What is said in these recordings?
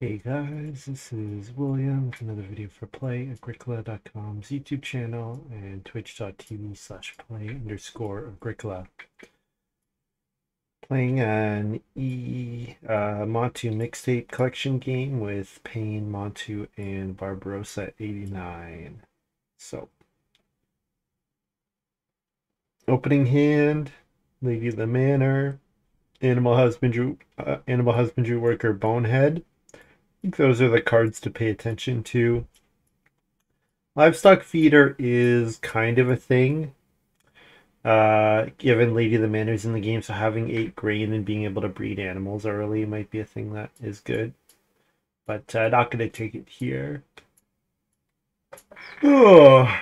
Hey guys, this is William with another video for Play, Agricola.com's YouTube channel and twitch.tv slash play underscore Agricola. Playing an E uh, Montu mixtape collection game with Pain, Montu, and Barbarossa 89. So, opening hand, Lady of the Manor, Animal Husbandry, uh, Animal Husbandry Worker Bonehead think those are the cards to pay attention to. Livestock feeder is kind of a thing. Uh, given Lady of the Manor's in the game, so having eight grain and being able to breed animals early might be a thing that is good. But uh, not going to take it here. Oh.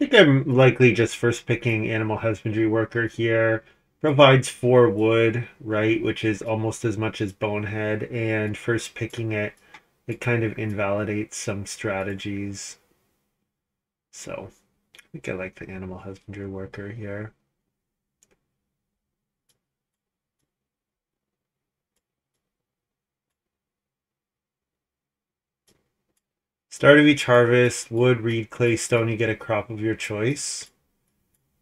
I think I'm likely just first picking Animal Husbandry Worker here. Provides four wood, right, which is almost as much as Bonehead, and first picking it, it kind of invalidates some strategies. So, I think I like the Animal Husbandry Worker here. Start of each harvest, wood, reed, clay, stone, you get a crop of your choice.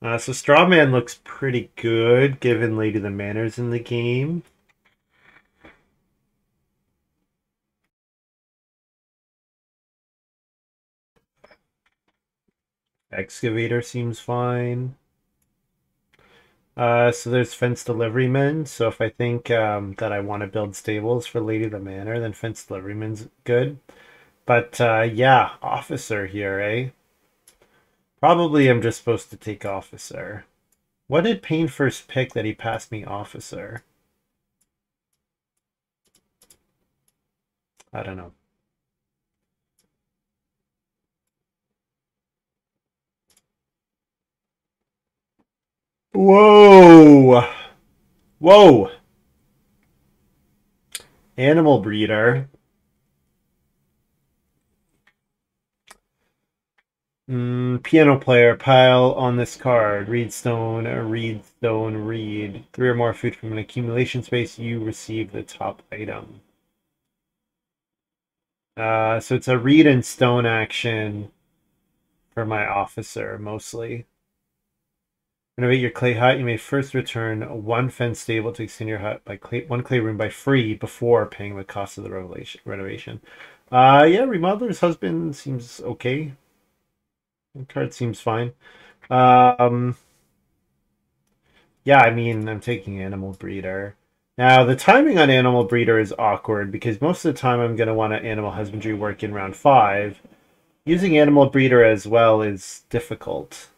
Uh, so Strawman looks pretty good, given Lady the Manor's in the game. Excavator seems fine. Uh, so there's fence deliverymen. So if I think um, that I want to build stables for Lady the Manor, then fence deliverymen's good. But uh, yeah, officer here, eh? Probably I'm just supposed to take officer. What did Pain first pick that he passed me officer? I don't know. Whoa! Whoa! Animal breeder. Mm, piano player, pile on this card. Reed stone, reed stone, reed. Three or more food from an accumulation space, you receive the top item. Uh, so it's a reed and stone action for my officer, mostly. Renovate your clay hut. You may first return one fence stable to extend your hut by clay, one clay room by free before paying the cost of the renovation. Uh, yeah, Remodeler's Husband seems okay. The card seems fine. Um, yeah, I mean, I'm taking Animal Breeder. Now, the timing on Animal Breeder is awkward because most of the time I'm going to want to Animal Husbandry work in round 5. Using Animal Breeder as well is difficult.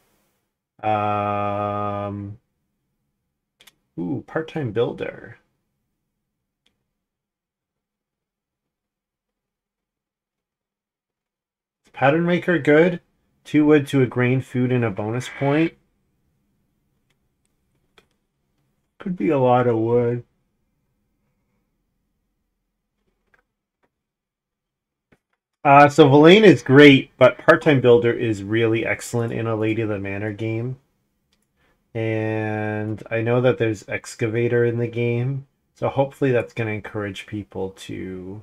Um, ooh, Part-Time Builder. Pattern Maker good? Two wood to a grain food and a bonus point. Could be a lot of wood. Uh, so Valaine is great, but Part-Time Builder is really excellent in a Lady of the Manor game. And I know that there's Excavator in the game, so hopefully that's going to encourage people to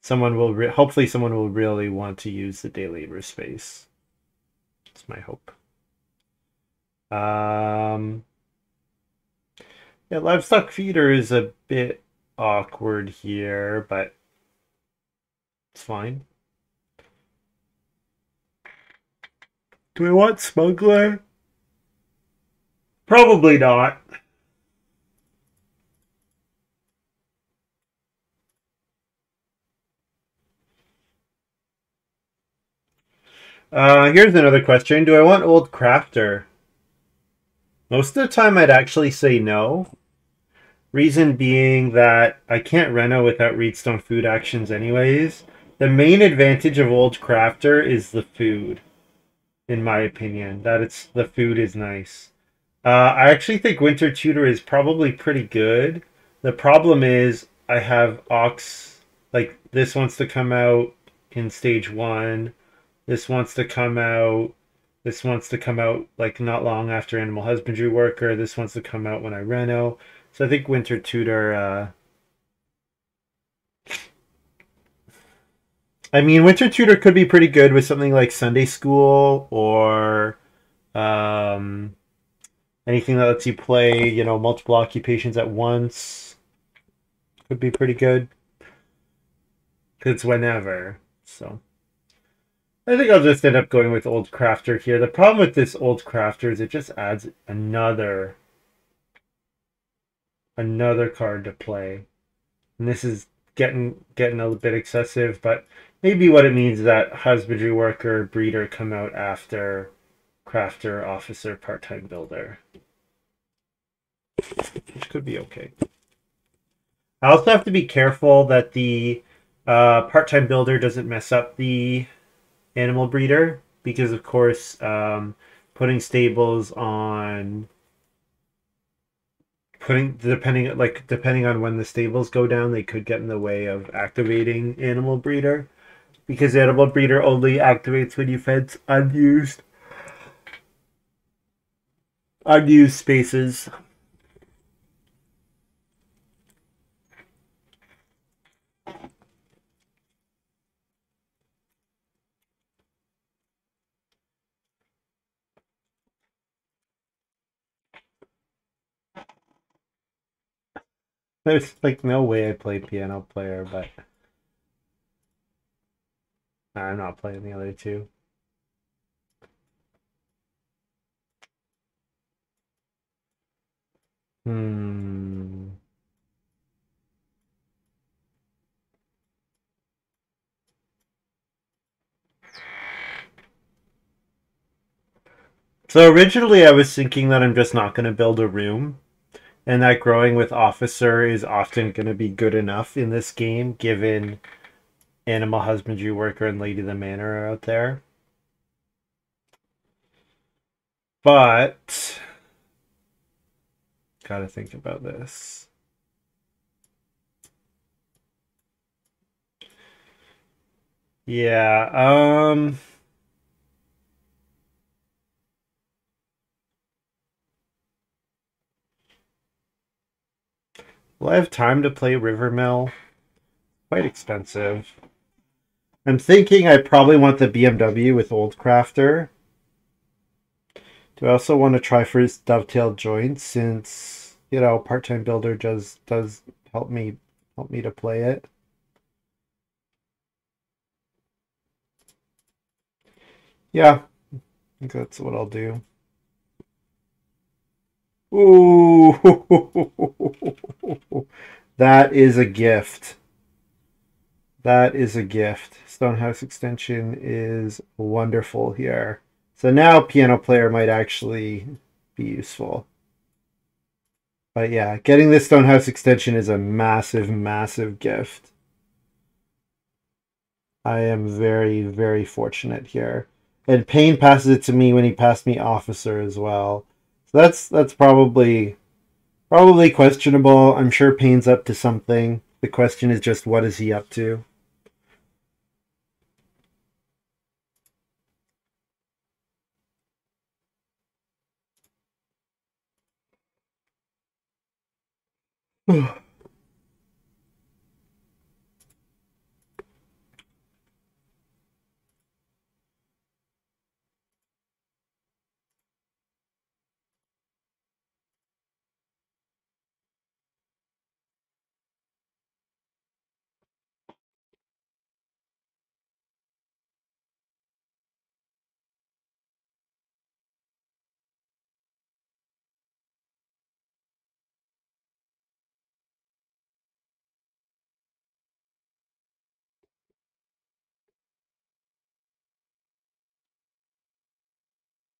someone will re- hopefully someone will really want to use the day labor space. That's my hope. Um, yeah, livestock feeder is a bit awkward here, but it's fine. Do we want smuggler? Probably not. Uh, here's another question. Do I want old crofter? Most of the time I'd actually say no. Reason being that I can't reno without Reedstone food actions anyways. The main advantage of old crofter is the food, in my opinion. That it's the food is nice. Uh, I actually think Winter Tutor is probably pretty good. The problem is I have Ox, like this wants to come out in stage one. This wants to come out This wants to come out like not long after Animal Husbandry Worker. This wants to come out when I reno. So I think Winter Tutor. Uh... I mean, Winter Tutor could be pretty good with something like Sunday School or um, anything that lets you play, you know, multiple occupations at once. Could be pretty good. Because it's whenever. So. I think I'll just end up going with Old Crofter here. The problem with this Old Crofter is it just adds another another card to play. And this is getting getting a little bit excessive, but maybe what it means is that husbandry worker, breeder come out after crofter, officer, part-time builder. Which could be okay. I also have to be careful that the uh, part-time builder doesn't mess up the animal breeder because of course um, putting stables on putting depending like depending on when the stables go down they could get in the way of activating animal breeder because animal breeder only activates when you fence unused unused spaces There's like no way I play piano player, but I'm not playing the other two. Hmm. So originally I was thinking that I'm just not going to build a room and that growing with officer is often going to be good enough in this game given animal husbandry worker and lady of the manor are out there. But gotta think about this. Yeah um Will I have time to play Rivermill? Quite expensive. I'm thinking I probably want the BMW with Old Crofter. Do I also want to try for his dovetail joints since, you know, part-time builder does does help me help me to play it. Yeah, I think that's what I'll do. Ooh, that is a gift. That is a gift. Stonehouse extension is wonderful here. So now piano player might actually be useful. But yeah, getting this Stonehouse extension is a massive, massive gift. I am very, very fortunate here. And Pain passes it to me when he passed me Officer as well. So that's that's probably probably questionable. I'm sure Pain's up to something. The question is just what is he up to?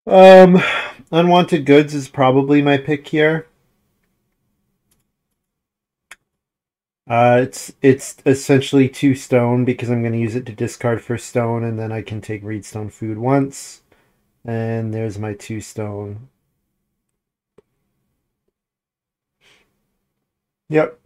Um, Unwanted Goods is probably my pick here. Uh, it's it's essentially two stone because I'm going to use it to discard for stone, and then I can take Reedstone Food once. And there's my two stone. Yep.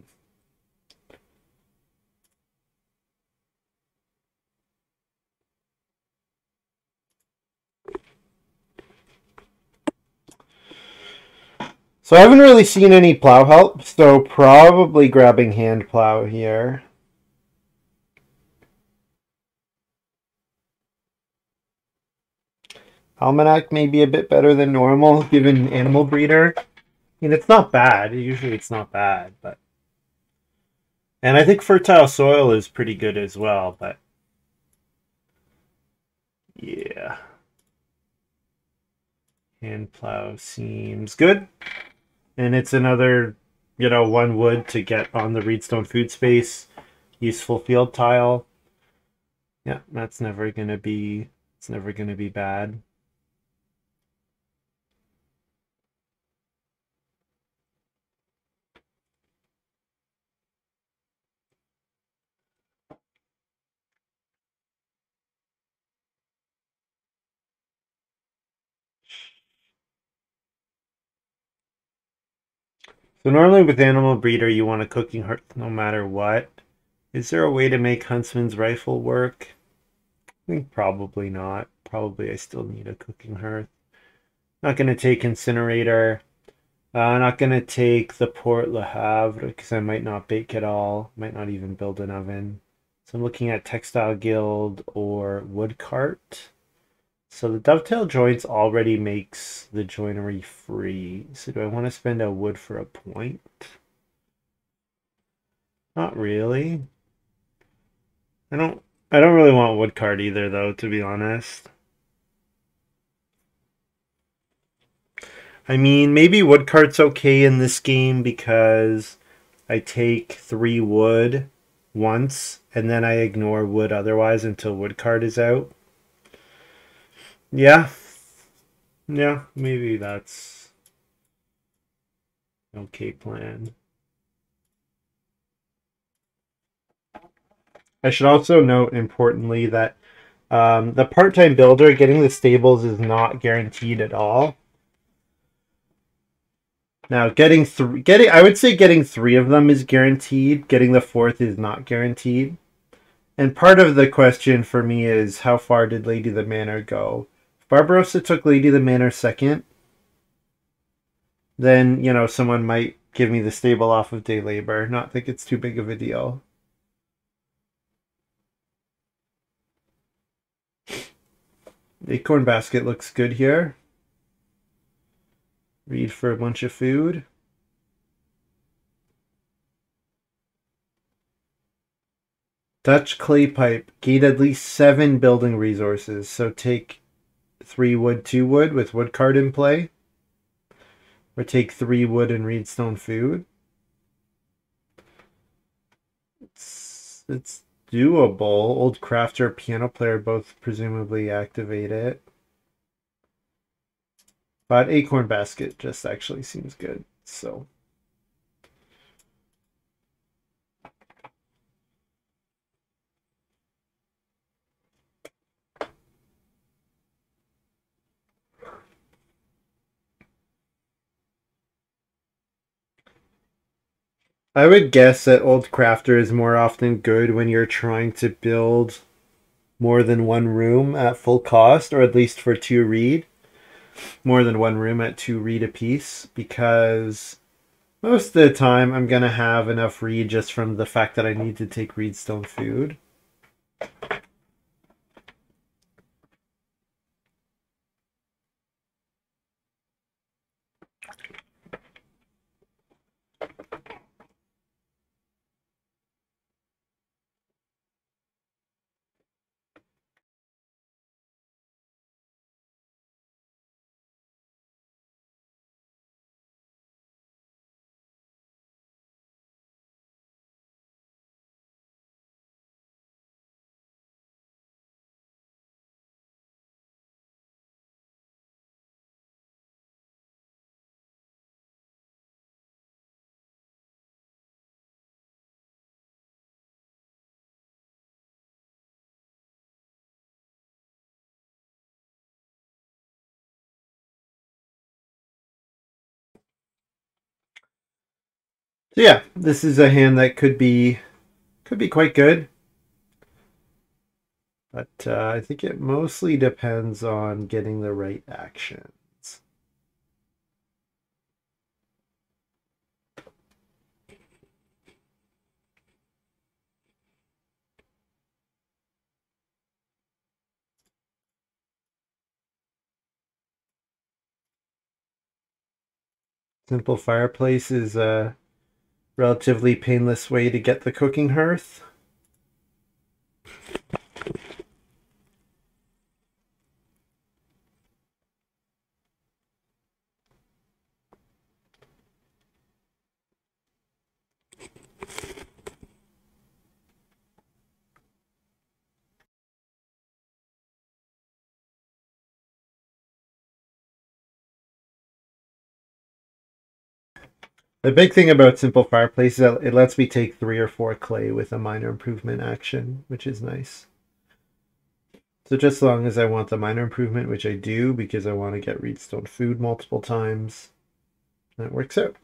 So I haven't really seen any plow help, so probably grabbing hand plow here. Almanac may be a bit better than normal given animal breeder. I mean, it's not bad. Usually it's not bad, but... And I think fertile soil is pretty good as well, but... Yeah. Hand plow seems good. And it's another, you know, one wood to get on the Reedstone food space. Useful field tile. Yeah, that's never going to be, it's never going to be bad. So normally with Animal Breeder, you want a cooking hearth no matter what. Is there a way to make Huntsman's Rifle work? I think probably not. Probably I still need a cooking hearth. Not going to take Incinerator. Uh, not going to take the Port Le Havre because I might not bake at all. Might not even build an oven. So I'm looking at Textile Guild or Wood Cart. So the dovetail joints already makes the joinery free. So do I want to spend a wood for a point? Not really. I don't I don't really want wood cart either though, to be honest. I mean, maybe wood cart's okay in this game because I take three wood once and then I ignore wood otherwise until wood cart is out. Yeah. Yeah, maybe that's okay plan. I should also note importantly that um, the part-time builder getting the stables is not guaranteed at all. Now, getting three, getting I would say getting three of them is guaranteed. Getting the fourth is not guaranteed. And part of the question for me is how far did Lady the Manor go? Barbarossa took Lady the Manor second, then, you know, someone might give me the stable off of day labor. Not think it's too big of a deal. Acorn basket looks good here. Read for a bunch of food. Dutch clay pipe. Gate at least seven building resources. So take three wood, two wood with wood cart in play. Or take three wood and reedstone food. It's, it's doable. Old crofter, piano player both presumably activate it. But acorn basket just actually seems good. So I would guess that Old Crofter is more often good when you're trying to build more than one room at full cost, or at least for two read. More than one room at two read a piece, because most of the time I'm going to have enough read just from the fact that I need to take reedstone food. So yeah, this is a hand that could be could be quite good. But uh, I think it mostly depends on getting the right actions. Simple Fireplace is a relatively painless way to get the cooking hearth. The big thing about Simple Fireplace is that it lets me take three or four clay with a minor improvement action, which is nice. So just as long as I want the minor improvement, which I do because I want to get Reedstone food multiple times, that works out.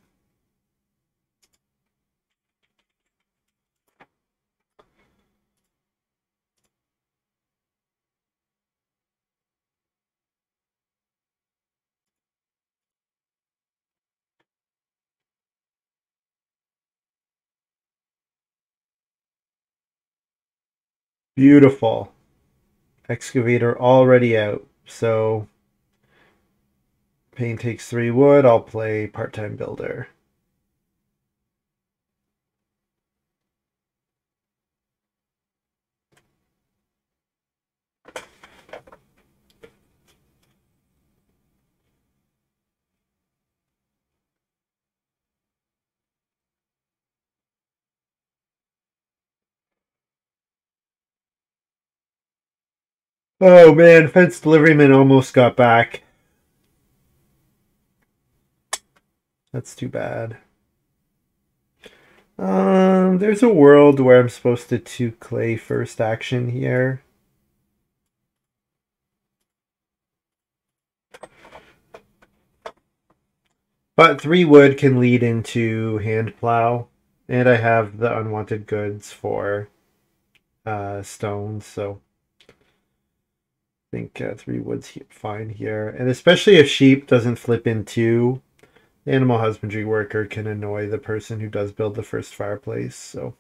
Beautiful. Excavator already out. So Pain takes three wood. I'll play part-time builder. Oh man, fence deliveryman almost got back. That's too bad. Um, there's a world where I'm supposed to two clay first action here. But three wood can lead into hand plow, and I have the unwanted goods for uh, stones, so think uh, three wood's fine here. And especially if sheep doesn't flip into animal husbandry worker can annoy the person who does build the first fireplace. So.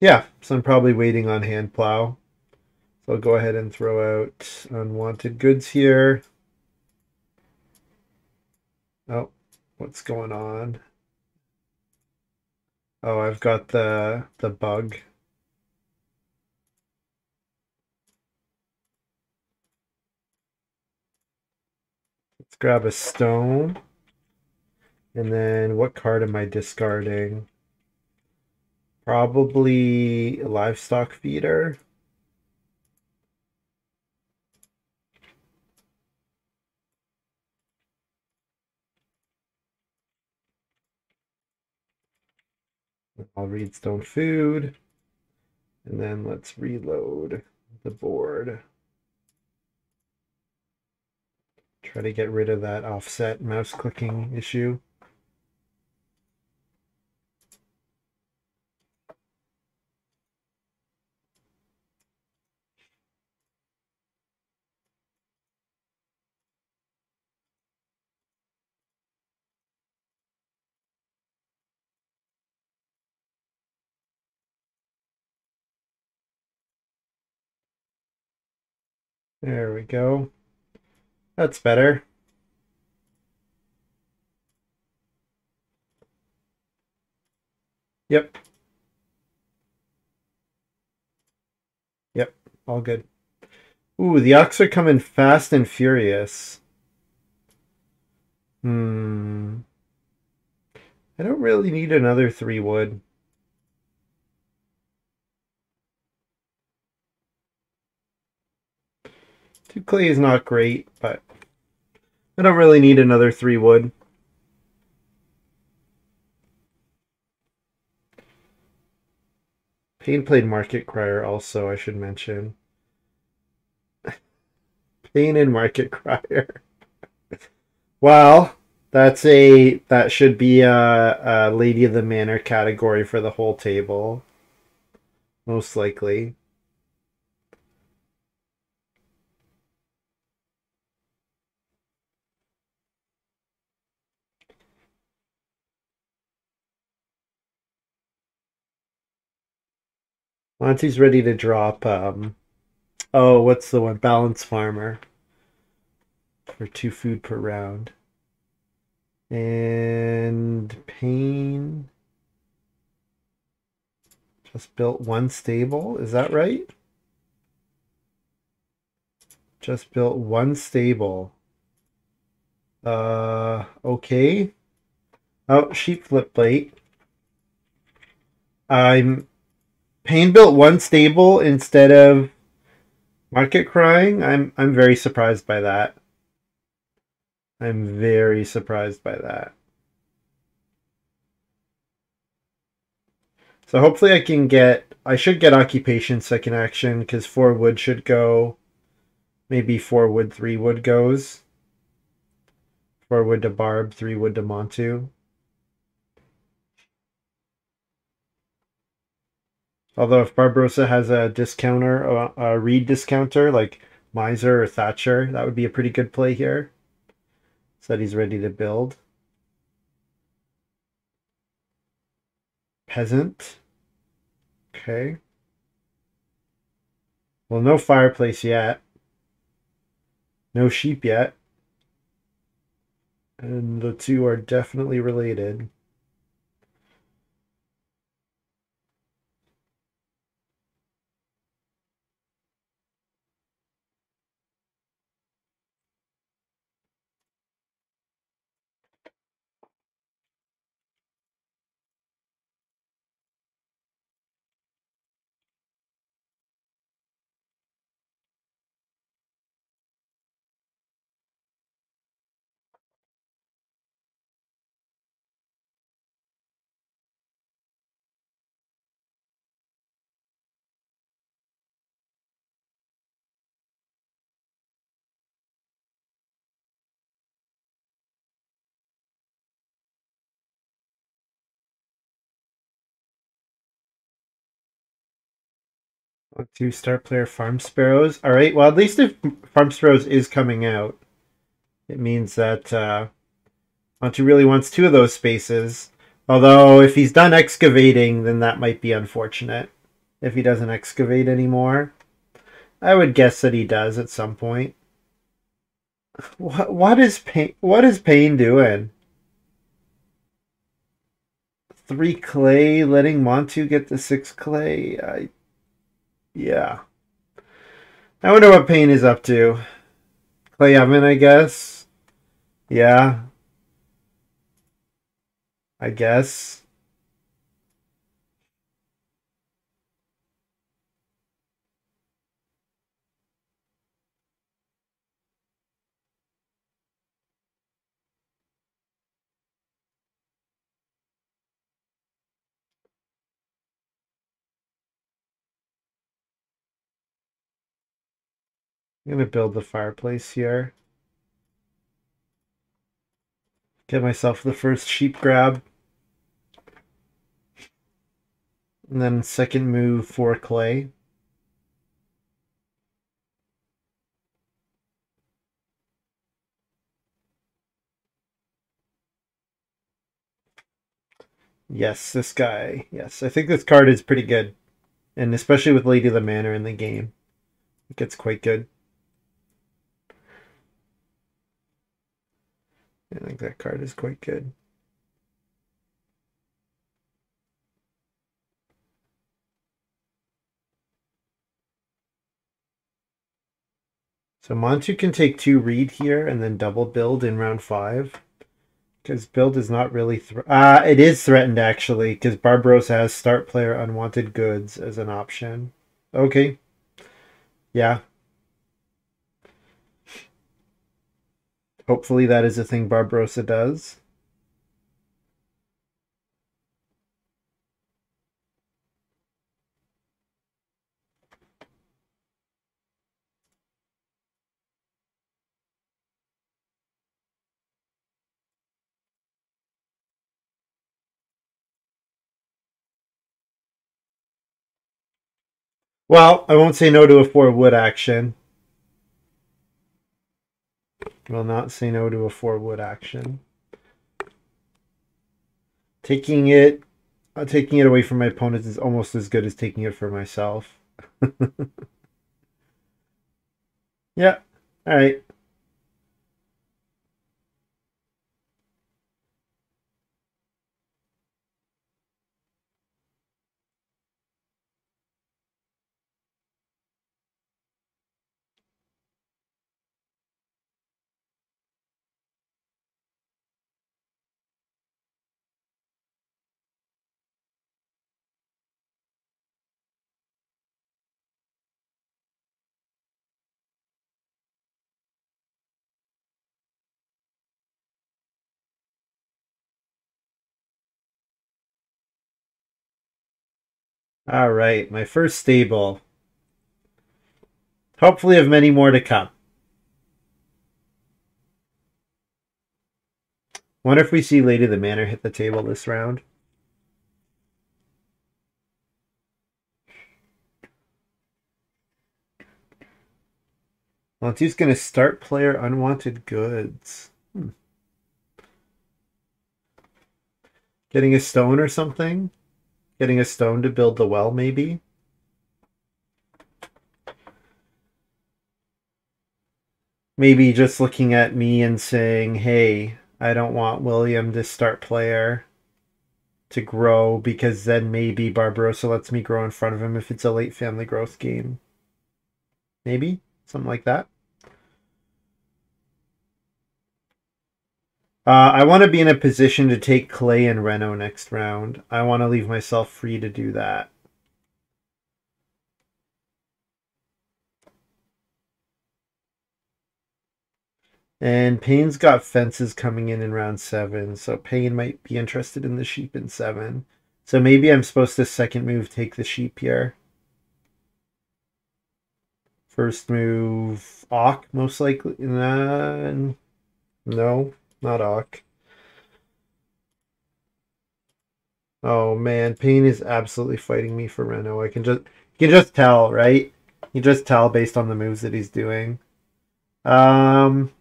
Yeah, so I'm probably waiting on hand plow. I'll go ahead and throw out unwanted goods here. Oh, what's going on? Oh, I've got the the bug. Let's grab a stone. And then what card am I discarding? Probably livestock feeder. I'll read stone food. And then let's reload the board. Try to get rid of that offset mouse clicking issue. There we go. That's better. Yep. Yep, all good. Ooh, the ox are coming fast and furious. Hmm. I don't really need another three wood. Two clay is not great, but I don't really need another three wood. Pain played Market Crier also, I should mention. Pain and Market Crier. well, that's a that should be a, a Lady of the Manor category for the whole table. Most likely. Montu's ready to drop. Um, oh, what's the one? Balance Farmer for two food per round. And Pain just built one stable. Is that right? Just built one stable. Uh, okay. Oh, sheep flip plate. I'm Pain built one stable instead of Market Crying. I'm I'm very surprised by that. I'm very surprised by that. So hopefully I can get I should get occupation second action because four wood should go. Maybe four wood, three wood goes. Four wood to Barb, three wood to Montu. Although if Barbarossa has a discounter, a read discounter like Miser or Thatcher, that would be a pretty good play here. So that he's ready to build. Peasant. Okay. Well, no fireplace yet. No sheep yet. And the two are definitely related. Two star player Farm Sparrows. All right. Well, at least if Farm Sparrows is coming out, it means that uh, Montu really wants two of those spaces. Although, if he's done excavating, then that might be unfortunate. If he doesn't excavate anymore, I would guess that he does at some point. What what is pain? What is pain doing? Three clay, letting Montu get the six clay. I yeah. I wonder what Pain is up to. Clay oven, I guess. Yeah. I guess. I'm going to build the fireplace here. Get myself the first sheep grab. And then second move for clay. Yes, this guy. Yes, I think this card is pretty good. And especially with Lady of the Manor in the game. It gets quite good. I think that card is quite good. So Montu can take two read here and then double build in round five. Because build is not really... Ah, uh, it is threatened actually. Because Barbarossa has start player unwanted goods as an option. Okay. Yeah, Hopefully that is a thing Barbarossa does. Well, I won't say no to a four wood action. Will not say no to a four wood action. Taking it uh, taking it away from my opponents is almost as good as taking it for myself. yeah. All right. All right, my first stable. Hopefully, of many more to come. Wonder if we see Lady the Manor hit the table this round. Montu's going to start player unwanted goods. Hmm. Getting a stone or something? Getting a stone to build the well, maybe? Maybe just looking at me and saying, hey, I don't want William to start player to grow because then maybe Barbarossa lets me grow in front of him if it's a late family growth game. Maybe? Something like that. Uh, I want to be in a position to take Clay and Reno next round. I want to leave myself free to do that. And Pain's got fences coming in in round seven, so Pain might be interested in the sheep in seven. So maybe I'm supposed to second move take the sheep here. First move, Auk, most likely. Uh, no. Not Auk. Oh man, Pain is absolutely fighting me for Reno. I can just you can just tell, right? You just tell based on the moves that he's doing. Um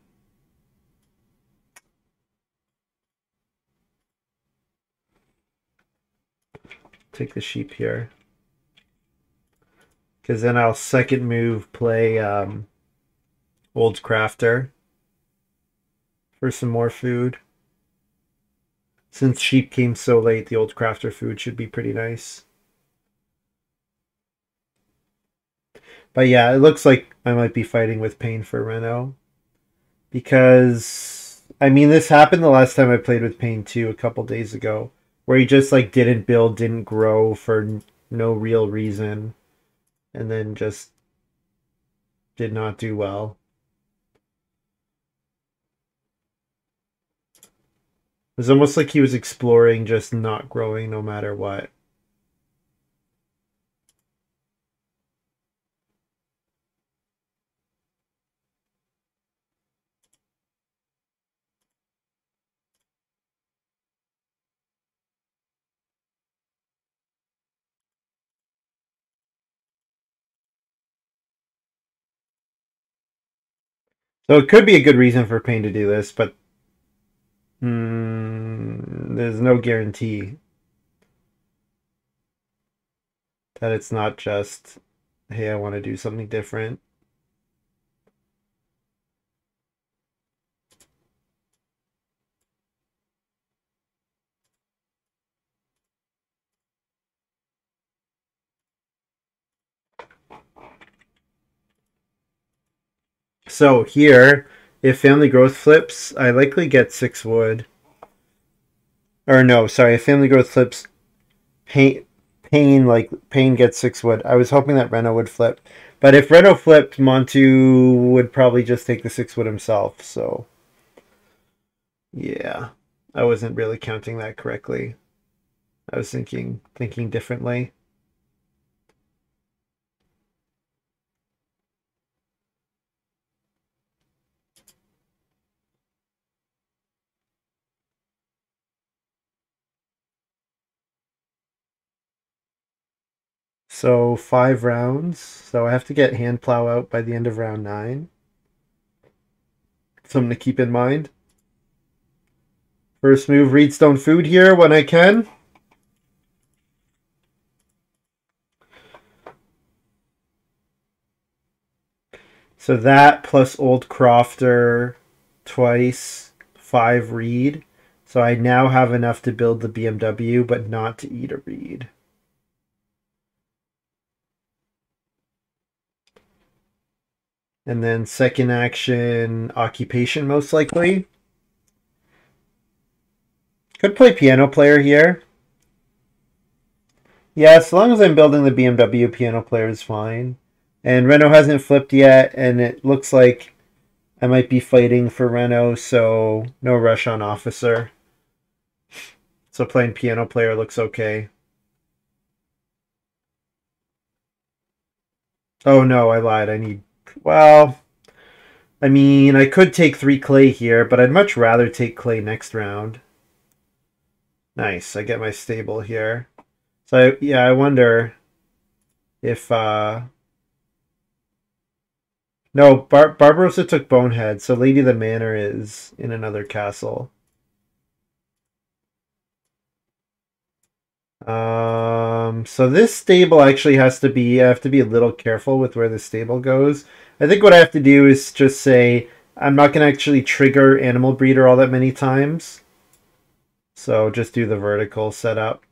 take the sheep here. Because then I'll second move play um, Old Crofter for some more food. Since sheep came so late, the old crofter food should be pretty nice. But yeah, it looks like I might be fighting with Pain for Reno. Because, I mean, this happened the last time I played with Pain too, a couple days ago. Where he just, like, didn't build, didn't grow for no real reason. And then just did not do well. Was almost like he was exploring just not growing no matter what. So it could be a good reason for Pain to do this, but Hmm, there's no guarantee that it's not just, hey, I want to do something different. So here, if family growth flips, I likely get six wood. Or no, sorry, family growth flips, Pain, Payne like pain gets six wood. I was hoping that Reno would flip, but if Reno flipped, Montu would probably just take the six wood himself. So, yeah, I wasn't really counting that correctly. I was thinking thinking differently. So five rounds. So I have to get hand plow out by the end of round nine. Something to keep in mind. First move, Reedstone Food here when I can. So that plus Old Crofter twice, five reed. So I now have enough to build the BMW, but not to eat a reed. And then second action, occupation most likely. Could play piano player here. Yeah, as long as I'm building the BMW, piano player is fine. And Reno hasn't flipped yet, and it looks like I might be fighting for Reno, so no rush on officer. So playing piano player looks okay. Oh no, I lied. I need... Well, I mean, I could take three clay here, but I'd much rather take clay next round. Nice, I get my stable here. So, yeah, I wonder if... uh no, Bar Barbarossa took Bonehead, so Lady the Manor is in another castle. Um, so this stable actually has to be, I have to be a little careful with where the stable goes. I think what I have to do is just say, I'm not going to actually trigger Animal Breeder all that many times. So just do the vertical setup.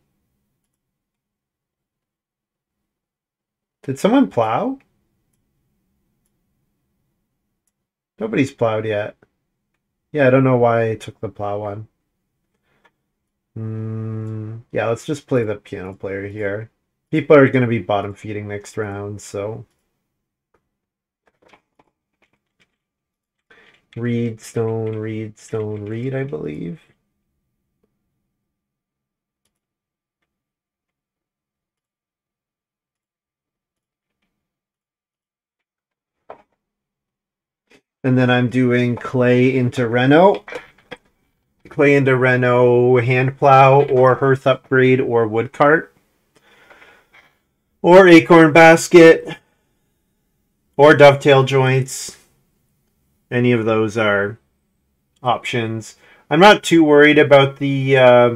Did someone plow? Nobody's plowed yet. Yeah, I don't know why I took the plow one. Mm, yeah, let's just play the piano player here. People are going to be bottom feeding next round, so... Reed, stone, reed, stone, reed, I believe. And then I'm doing clay into Reno. Clay into Reno hand plow or hearth upgrade or wood cart. Or acorn basket. Or dovetail joints. Any of those are options. I'm not too worried about the uh,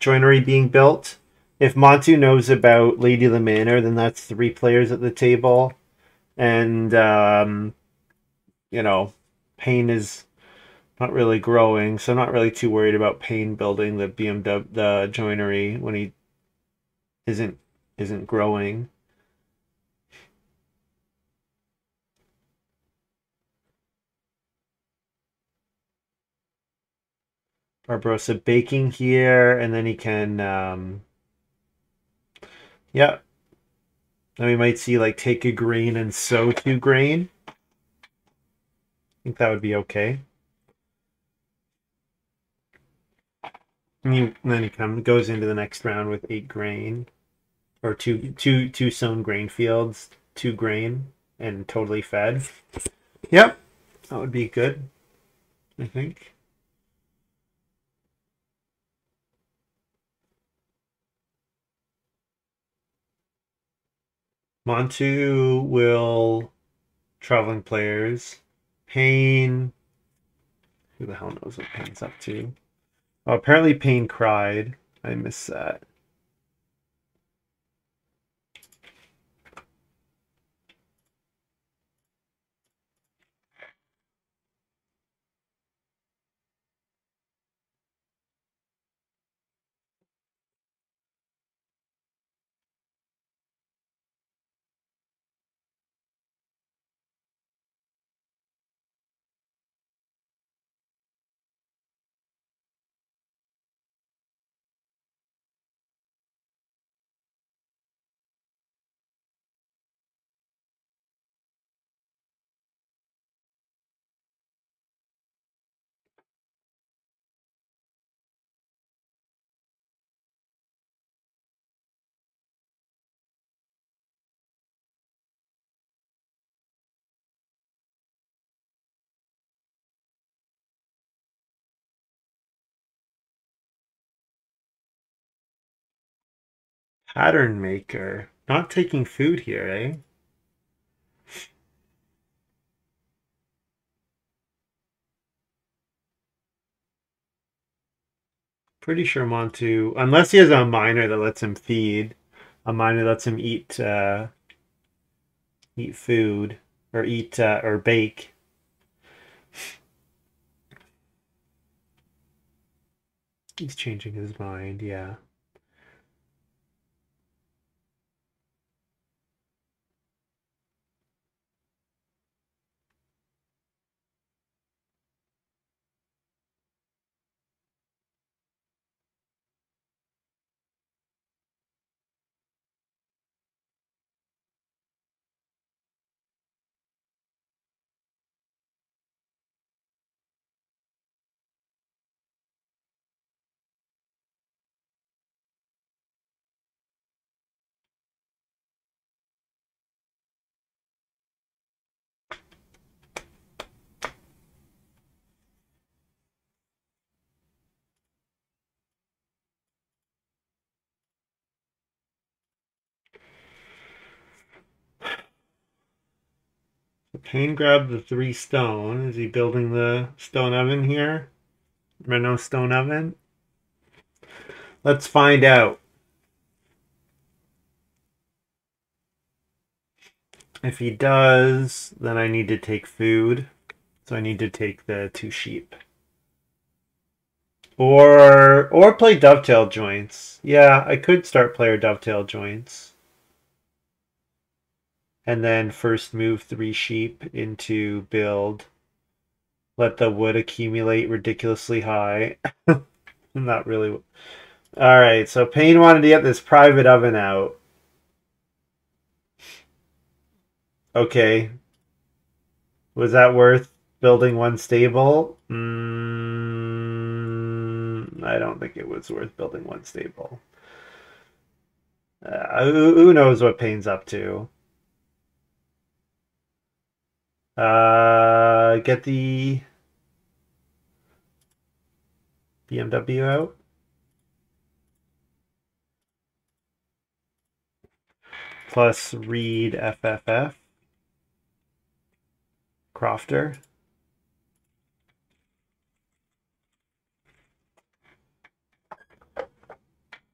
joinery being built. If Montu knows about Lady the Manor, then that's three players at the table. And um, you know, Pain is not really growing, so I'm not really too worried about Pain building the BMW the joinery when he isn't isn't growing. Barbarossa baking here, and then he can, um, yeah. Then we might see like take a grain and sow two grain I think that would be okay. And, and then he comes goes into the next round with eight grain, or two two two sown grain fields, two grain, and totally fed. Yep, that would be good. I think. Montu will traveling players Pain. Who the hell knows what Pain's up to? Oh, apparently Pain cried. I missed that. Pattern maker. Not taking food here, eh? Pretty sure Montu, unless he has a miner that lets him feed, a miner lets him eat uh, eat food. or eat uh, or bake. He's changing his mind, yeah. Pain grabbed the three stone. Is he building the stone oven here? Reno stone oven? Let's find out. If he does, then I need to take food. So I need to take the two sheep. Or or play dovetail joints. Yeah, I could start player dovetail joints and then first move three sheep into build. Let the wood accumulate ridiculously high. Not really. All right, so Pain wanted to get this private oven out. Okay. Was that worth building one stable? Mm, I don't think it was worth building one stable. Uh, who, who knows what Pain's up to? Uh, get the BMW out. Plus reed FFF. Crofter.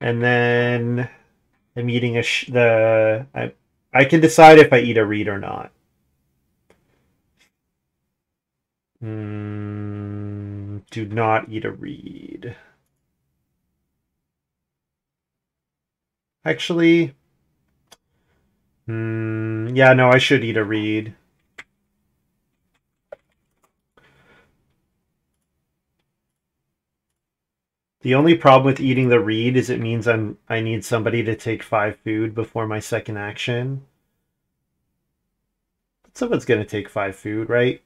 And then I'm eating a the I I can decide if I eat a reed or not. Mm, do not eat a reed. Actually, mm, yeah, no, I should eat a reed. The only problem with eating the reed is it means I'm I need somebody to take five food before my second action. Someone's gonna take five food, right?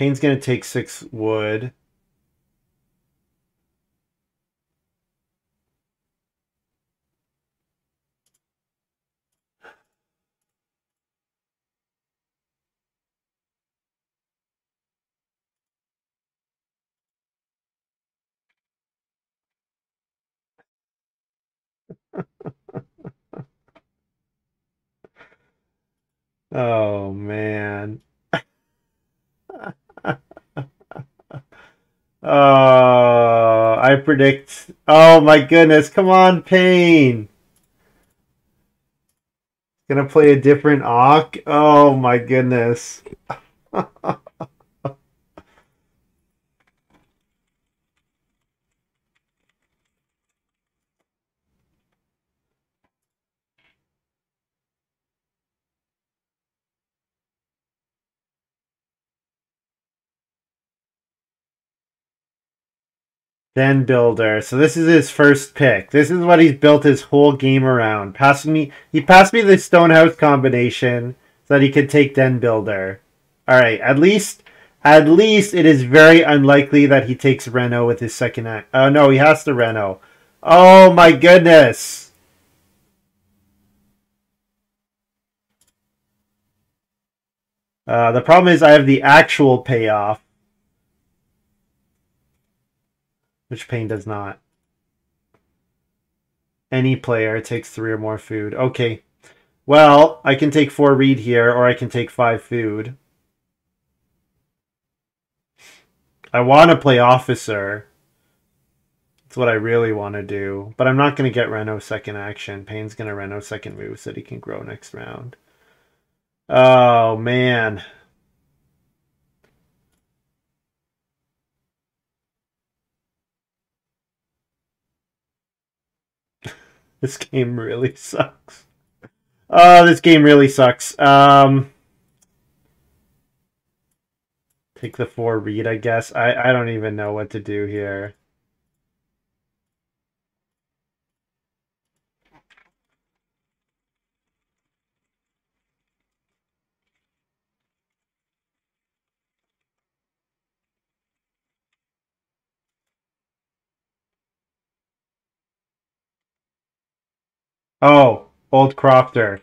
Pain's going to take six wood. oh, man. Oh, I predict. Oh my goodness! Come on, Pain. Gonna play a different Auk. Oh my goodness. Den builder. So this is his first pick. This is what he's built his whole game around. Passing me, he passed me the Stonehouse combination so that he could take Den builder. All right, at least, at least it is very unlikely that he takes Reno with his second act. Oh no, he has to Reno. Oh my goodness. Uh, the problem is I have the actual payoff. Which Pain does not. Any player takes three or more food. Okay. Well, I can take four reed here, or I can take five food. I want to play officer, It's what I really want to do. But I'm not going to get Reno second action. Pain's going to Reno second move so that he can grow next round. Oh, man. this game really sucks. Oh, this game really sucks. Um, take the four reed, I guess. I, I don't even know what to do here. Oh, old Crofter.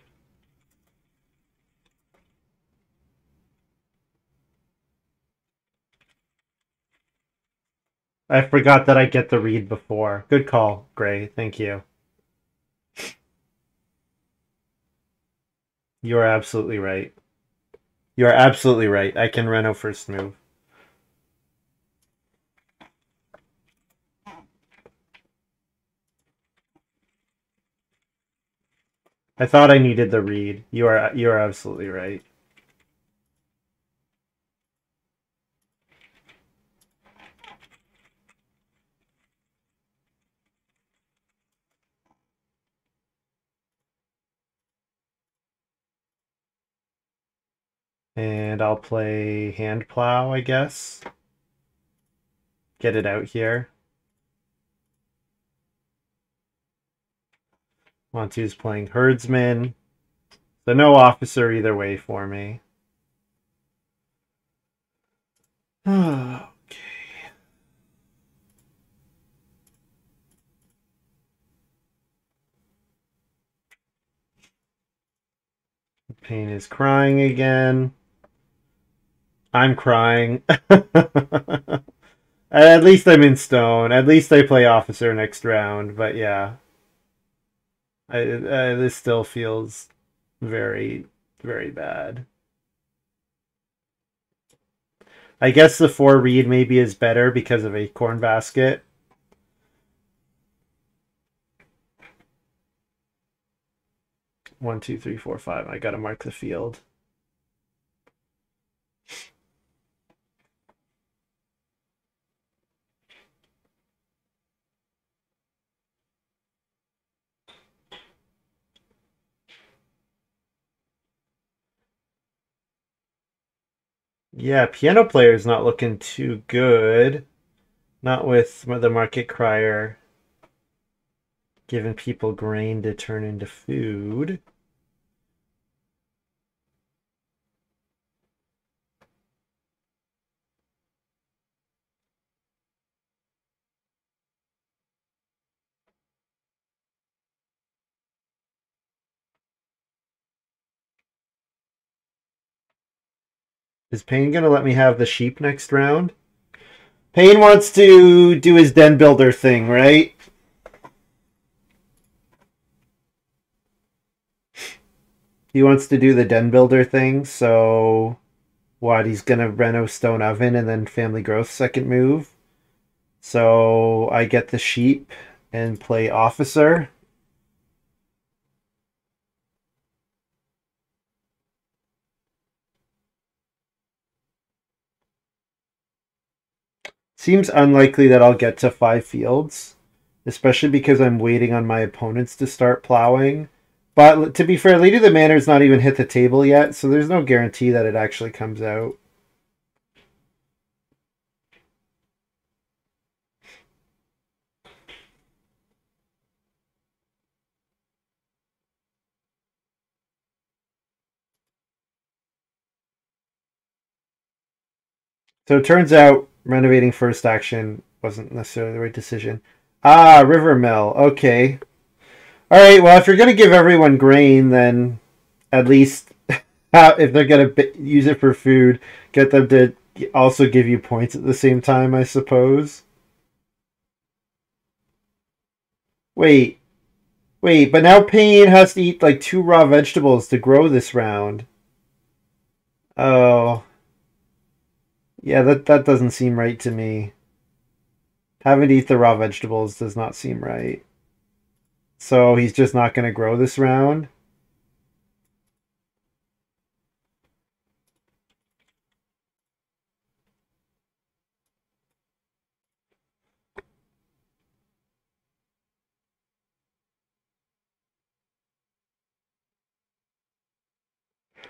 I forgot that I get the reed before. Good call, Gray. Thank you. You are absolutely right. You are absolutely right. I can Reno first move. I thought I needed the reed. You are you are absolutely right. And I'll play hand plow, I guess. Get it out here. Montu's playing herdsman. So no officer either way for me. okay. Pain is crying again. I'm crying. At least I'm in stone. At least I play officer next round, but yeah. I, uh, this still feels very, very bad. I guess the four reed maybe is better because of Acorn Basket. One, two, three, four, five. I gotta mark the field. Yeah, piano player is not looking too good. Not with the market crier giving people grain to turn into food. Is Pain going to let me have the sheep next round? Pain wants to do his den builder thing, right? He wants to do the den builder thing, so what? He's going to reno stone oven and then family growth second move. So I get the sheep and play officer. Seems unlikely that I'll get to five fields, especially because I'm waiting on my opponents to start plowing. But to be fair, Lady of the Manor's not even hit the table yet, so there's no guarantee that it actually comes out. So it turns out renovating first action wasn't necessarily the right decision. Ah, River Mill. Okay. All right. Well, if you're going to give everyone grain, then at least if they're going to use it for food, get them to also give you points at the same time, I suppose. Wait. Wait, but now Pain has to eat like two raw vegetables to grow this round. Oh. Yeah, that, that doesn't seem right to me. Having to eat the raw vegetables does not seem right. So he's just not going to grow this round.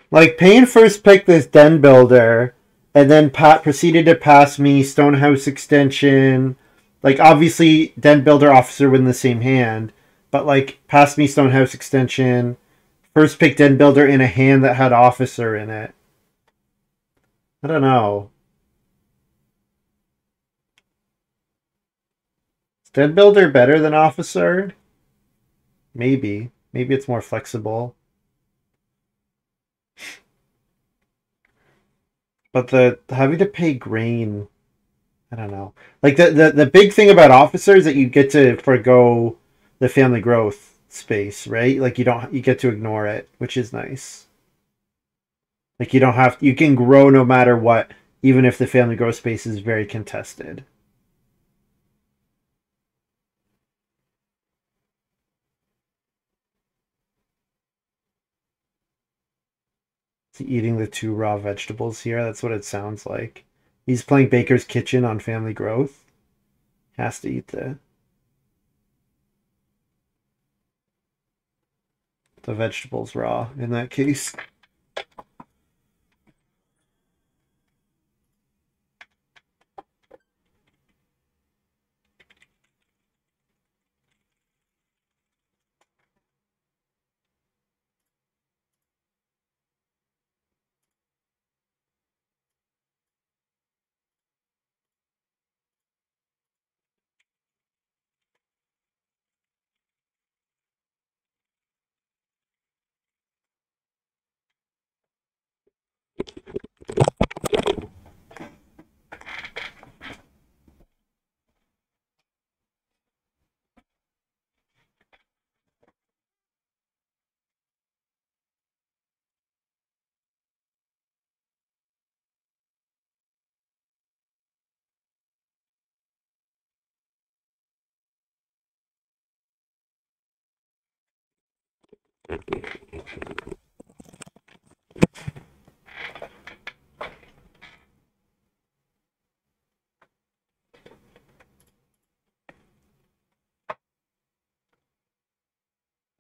Like Pain first picked this den builder, and then Pat proceeded to pass me Stonehouse extension. Like obviously, den builder officer win the same hand, but like pass me Stonehouse extension. First pick den builder in a hand that had officer in it. I don't know. Is den builder better than officer? Maybe. Maybe it's more flexible. But the having to pay grain, I don't know. Like the, the the big thing about officers that you get to forego the family growth space, right? Like you don't you get to ignore it, which is nice. Like you don't have you can grow no matter what, even if the family growth space is very contested. Eating the two raw vegetables here. That's what it sounds like. He's playing Baker's Kitchen on Family Growth. Has to eat the the vegetables raw in that case.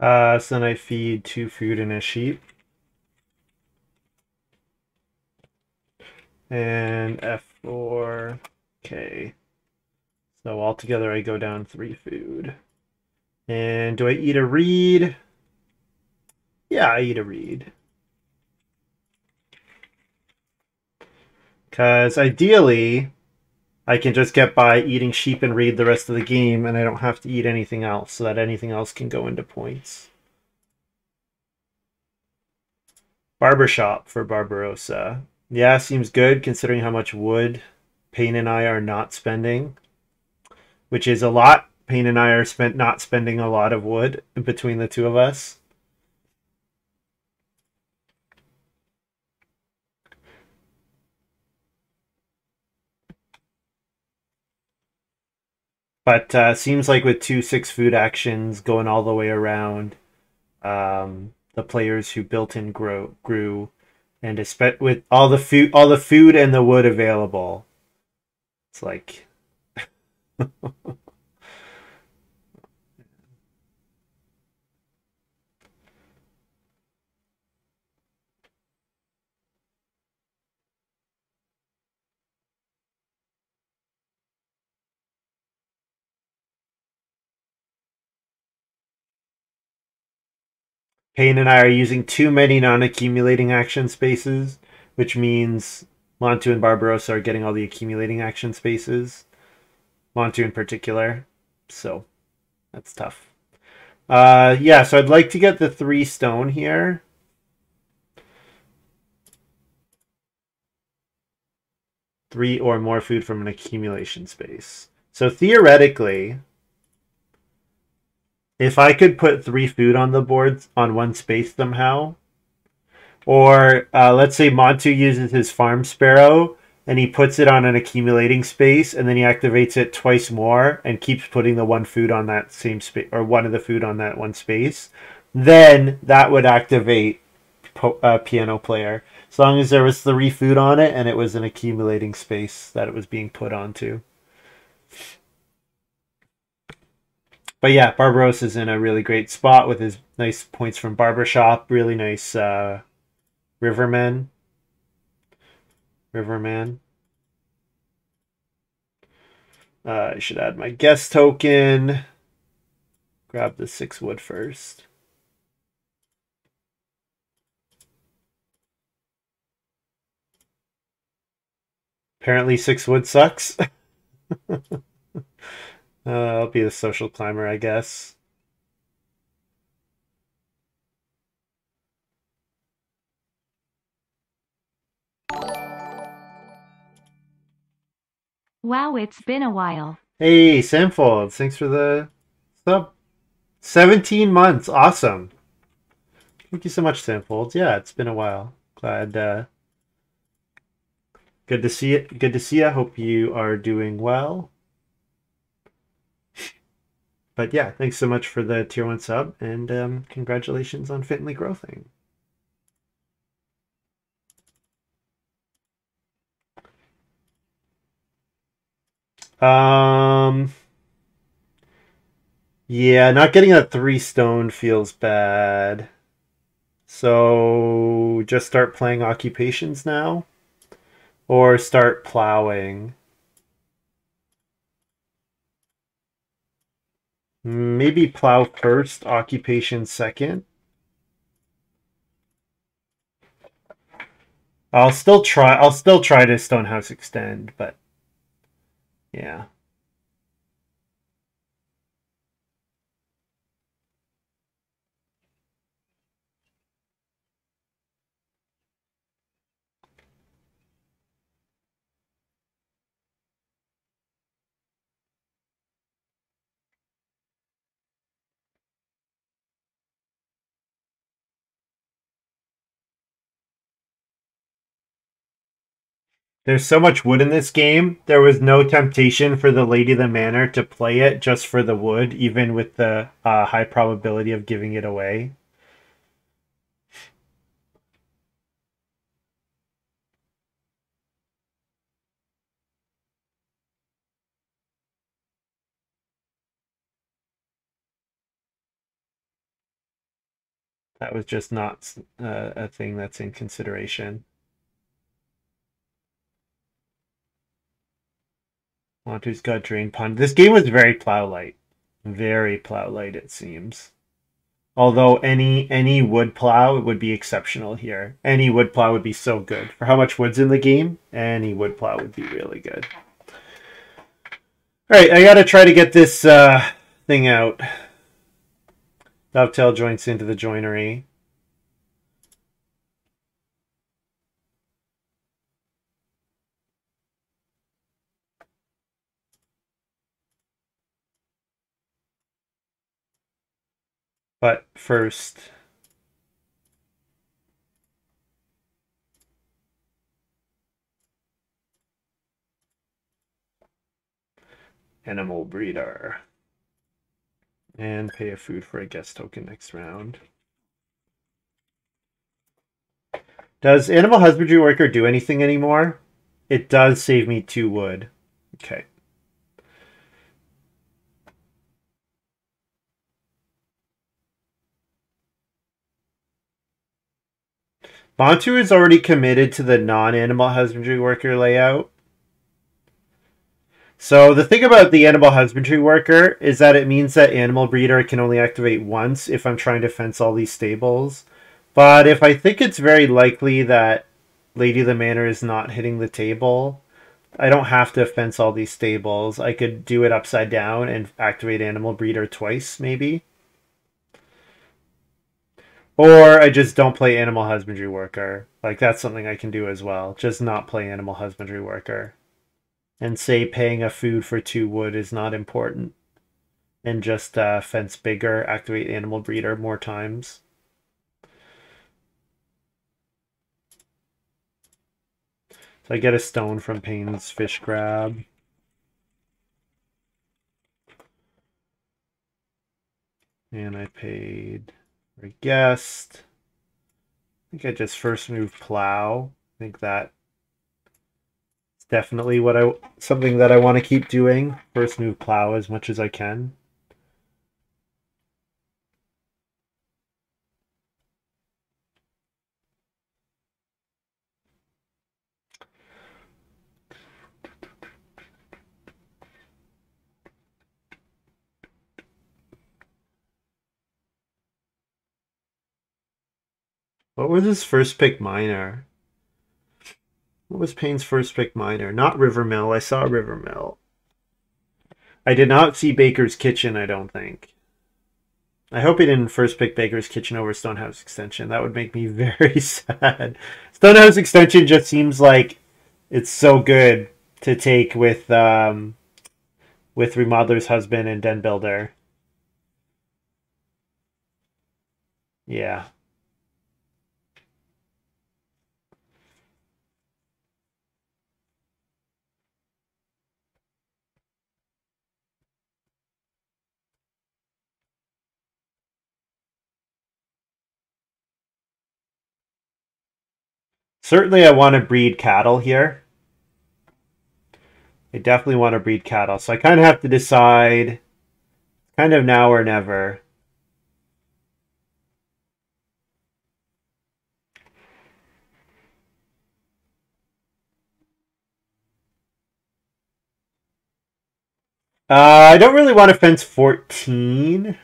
Uh, so then I feed two food and a sheep. And F4, okay. So altogether I go down three food. And do I eat a reed? Yeah, I eat a reed. Because ideally, I can just get by eating sheep and reed the rest of the game, and I don't have to eat anything else, so that anything else can go into points. Barbershop for Barbarossa. Yeah, seems good considering how much wood Pain and I are not spending, which is a lot. Pain and I are spent not spending a lot of wood between the two of us. But uh, seems like with two six food actions going all the way around, um, the players who built in grow grew, and with all the food, all the food and the wood available, it's like. Pain and I are using too many non-accumulating action spaces, which means Montu and Barbarossa are getting all the accumulating action spaces. Montu in particular. So that's tough. Uh, yeah, so I'd like to get the three stone here. Three or more food from an accumulation space. So theoretically, if I could put three food on the boards on one space somehow, or uh, let's say Montu uses his farm sparrow and he puts it on an accumulating space, and then he activates it twice more and keeps putting the one food on that same space or one of the food on that one space, then that would activate uh, piano player. As long as there was three food on it and it was an accumulating space that it was being put onto. But yeah, Barbaros is in a really great spot with his nice points from Barbershop. Really nice uh, Riverman. Riverman. Uh, I should add my guest token. Grab the six wood first. Apparently, six wood sucks. uh, I'll be the social climber, I guess. Wow, it's been a while. Hey, Samfold, thanks for the sub. 17 months, awesome. Thank you so much, Samfold. Yeah, it's been a while. Glad, uh, good to see it. Good to see you. Hope you are doing well. But yeah, thanks so much for the tier one sub, and um, congratulations on Fitly growthing. Um, yeah, not getting a three stone feels bad. So just start playing occupations now, or start plowing. Maybe plow first, occupation second. I'll still try. I'll still try to Stonehouse extend, but yeah. There's so much wood in this game. There was no temptation for the Lady of the Manor to play it just for the wood, even with the uh, high probability of giving it away. That was just not uh, a thing that's in consideration. Montu's got Drain Pond. This game was very plow light. Very plow light, it seems. Although any any wood plow would be exceptional here. Any wood plow would be so good. For how much wood's in the game, any wood plow would be really good. Alright, I gotta try to get this uh, thing out. Dovetail joints into the joinery. But first, animal breeder. And pay a food for a guest token next round. Does animal husbandry worker do anything anymore? It does save me two wood. Okay. Montu is already committed to the non-animal husbandry worker layout. So the thing about the animal husbandry worker is that it means that animal breeder can only activate once if I'm trying to fence all these stables. But if I think it's very likely that Lady the Manor is not hitting the table, I don't have to fence all these stables. I could do it upside down and activate animal breeder twice, maybe. Or I just don't play animal husbandry worker. Like that's something I can do as well. Just not play animal husbandry worker. And say paying a food for two wood is not important. And just uh, fence bigger, activate animal breeder more times. So I get a stone from Pain's fish grab. And I paid a guest. I think I just first move plow. I think that is definitely what I something that I want to keep doing. First move plow as much as I can. What was his first pick minor? What was Pain's first pick minor? Not Rivermill. I saw Rivermill. I did not see Baker's Kitchen, I don't think. I hope he didn't first pick Baker's Kitchen over Stonehouse Extension. That would make me very sad. Stonehouse Extension just seems like it's so good to take with um, with Remodeler's Husband and Den Builder. Yeah. Certainly I want to breed cattle here. I definitely want to breed cattle. So I kind of have to decide kind of now or never. Uh, I don't really want to fence 14.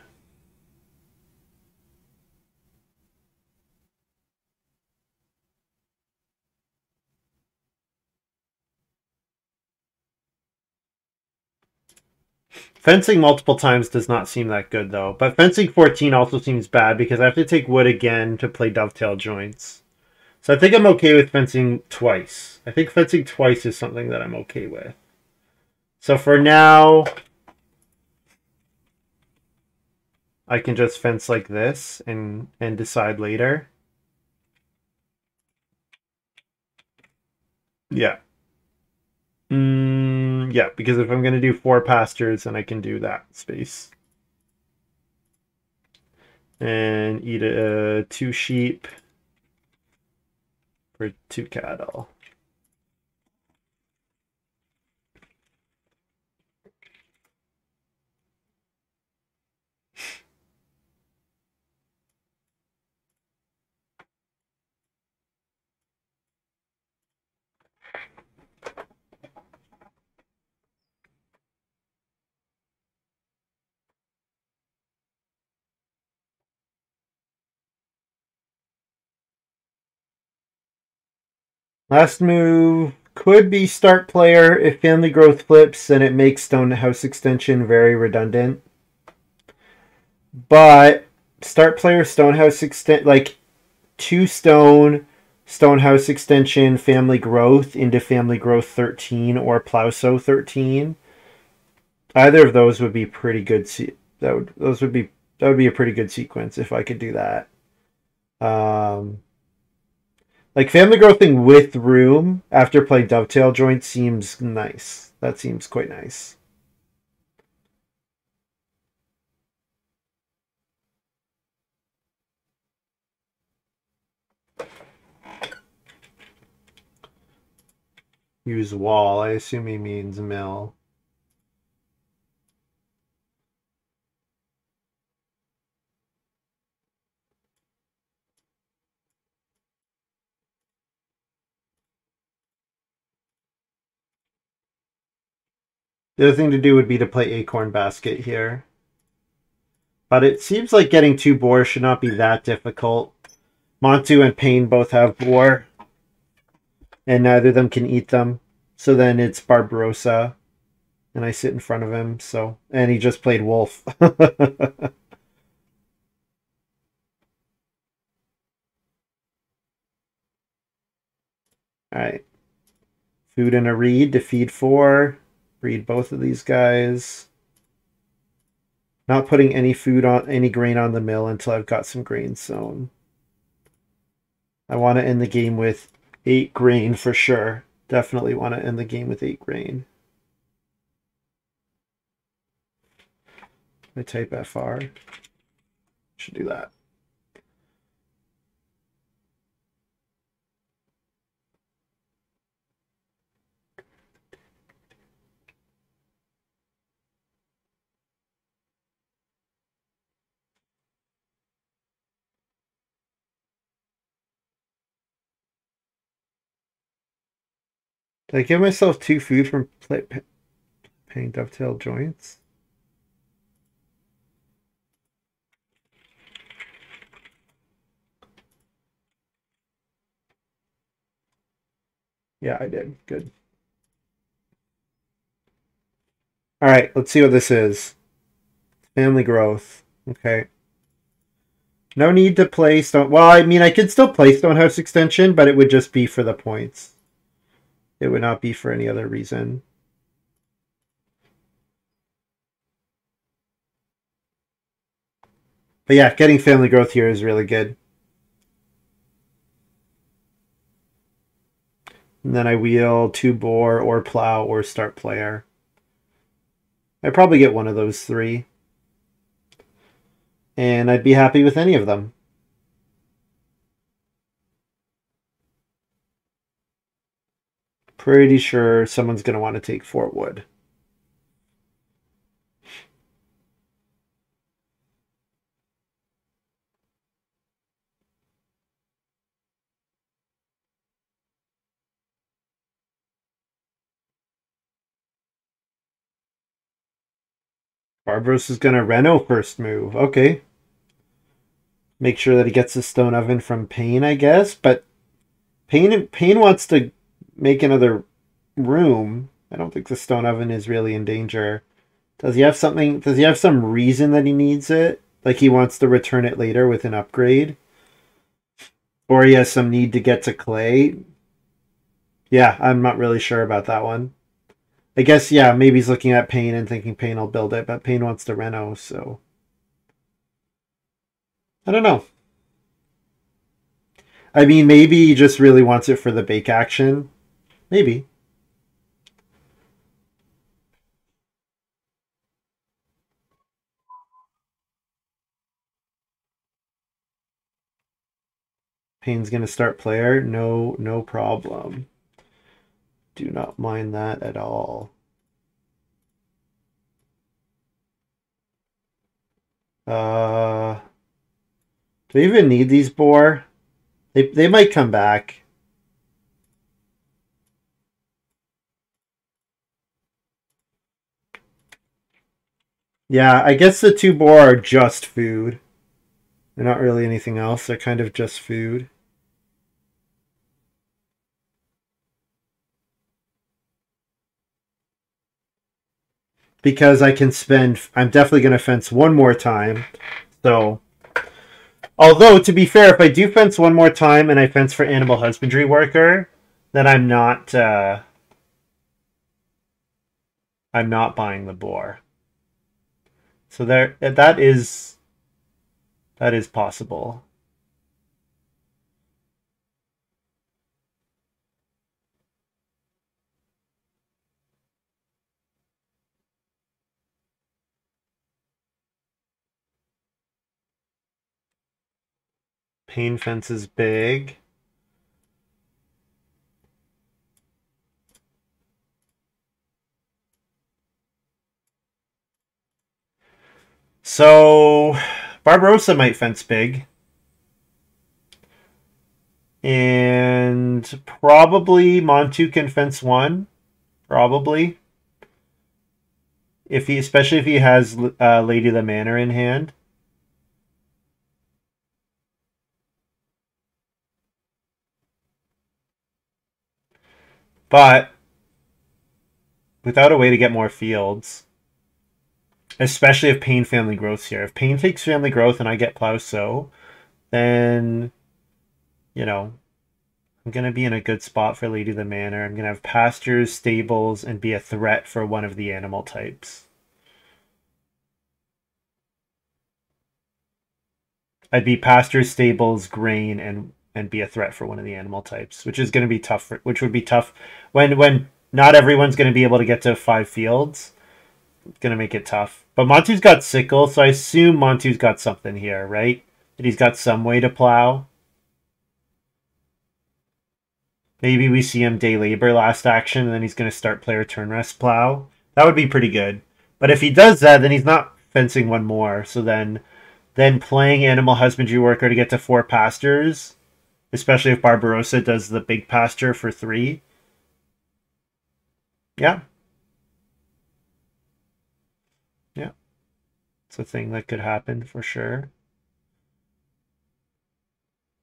Fencing multiple times does not seem that good, though. But fencing 14 also seems bad because I have to take wood again to play dovetail joints. So I think I'm okay with fencing twice. I think fencing twice is something that I'm okay with. So for now, I can just fence like this and, and decide later. Yeah. Mm, yeah, because if I'm going to do four pastures, then I can do that space. And eat a, uh, two sheep for two cattle. Last move could be start player. If family growth flips, then it makes Stonehouse extension very redundant. But start player Stonehouse extent like two stone Stonehouse extension family growth into family growth 13 or Plowso 13. Either of those would be pretty good. Se- that would those would be that would be a pretty good sequence if I could do that. Um, like family growthing with room after playing dovetail joint seems nice. That seems quite nice. Use wall. I assume he means mill. The other thing to do would be to play Acorn Basket here. But it seems like getting two boars should not be that difficult. Montu and Pain both have boar. And neither of them can eat them. So then it's Barbarossa. And I sit in front of him. So And he just played Wolf. Alright. Food and a reed to feed four. Breed both of these guys. Not putting any food on, any grain on the mill until I've got some grain sown. I want to end the game with eight grain for sure. Definitely want to end the game with 8 grain. I type FR. Should do that. Did I give myself two food from paying dovetail joints? Yeah, I did. Good. All right, let's see what this is. Family growth. Okay. No need to play Stone... Well, I mean, I could still play Stonehouse Extension, but it would just be for the points. It would not be for any other reason. But yeah, getting family growth here is really good. And then I wheel two boar or plow or start player. I probably get one of those three. And I'd be happy with any of them. Pretty sure someone's going to want to take Fort Wood. Barbaros is going to Reno first move. Okay. Make sure that he gets the stone oven from Pain, I guess. But Pain, Pain wants to make another room. I don't think the stone oven is really in danger. Does he have something? Does he have some reason that he needs it? Like he wants to return it later with an upgrade? Or he has some need to get to clay? Yeah, I'm not really sure about that one. I guess, yeah, maybe he's looking at Pain and thinking Pain will build it, but Pain wants to reno, so. I don't know. I mean, maybe he just really wants it for the bake action. Maybe. Pain's to start player. No, no problem. Do not mind that at all. Uh, do we even need these boar? They, they might come back. Yeah, I guess the two boar are just food. They're not really anything else. They're kind of just food. Because I can spend... I'm definitely going to fence one more time. So... Although, to be fair, if I do fence one more time and I fence for animal husbandry worker, then I'm not... Uh, I'm not buying the boar. So there, that is, that is possible. Pain fence is big. So, Barbarossa might fence big. And probably Montu can fence one. Probably. If he, especially if he has uh, Lady the Manor in hand. But without a way to get more fields, Especially if Pain family growth here. If Pain takes family growth and I get plow so, then you know, I'm gonna be in a good spot for Lady the Manor. I'm gonna have pastures, stables, and be a threat for one of the animal types. I'd be pastures, stables, grain, and and be a threat for one of the animal types, which is going to be tough. For, which would be tough when when not everyone's going to be able to get to five fields. To make it tough. But Montu's got sickle, so I assume Montu's got something here, right? That he's got some way to plow. Maybe we see him day labor last action, and then he's to start player turnwrest plow. That would be pretty good. But if he does that, then he's not fencing one more. So then, then playing animal husbandry worker to get to four pastures, especially if Barbarossa does the big pasture for three. Yeah. It's a thing that could happen for sure.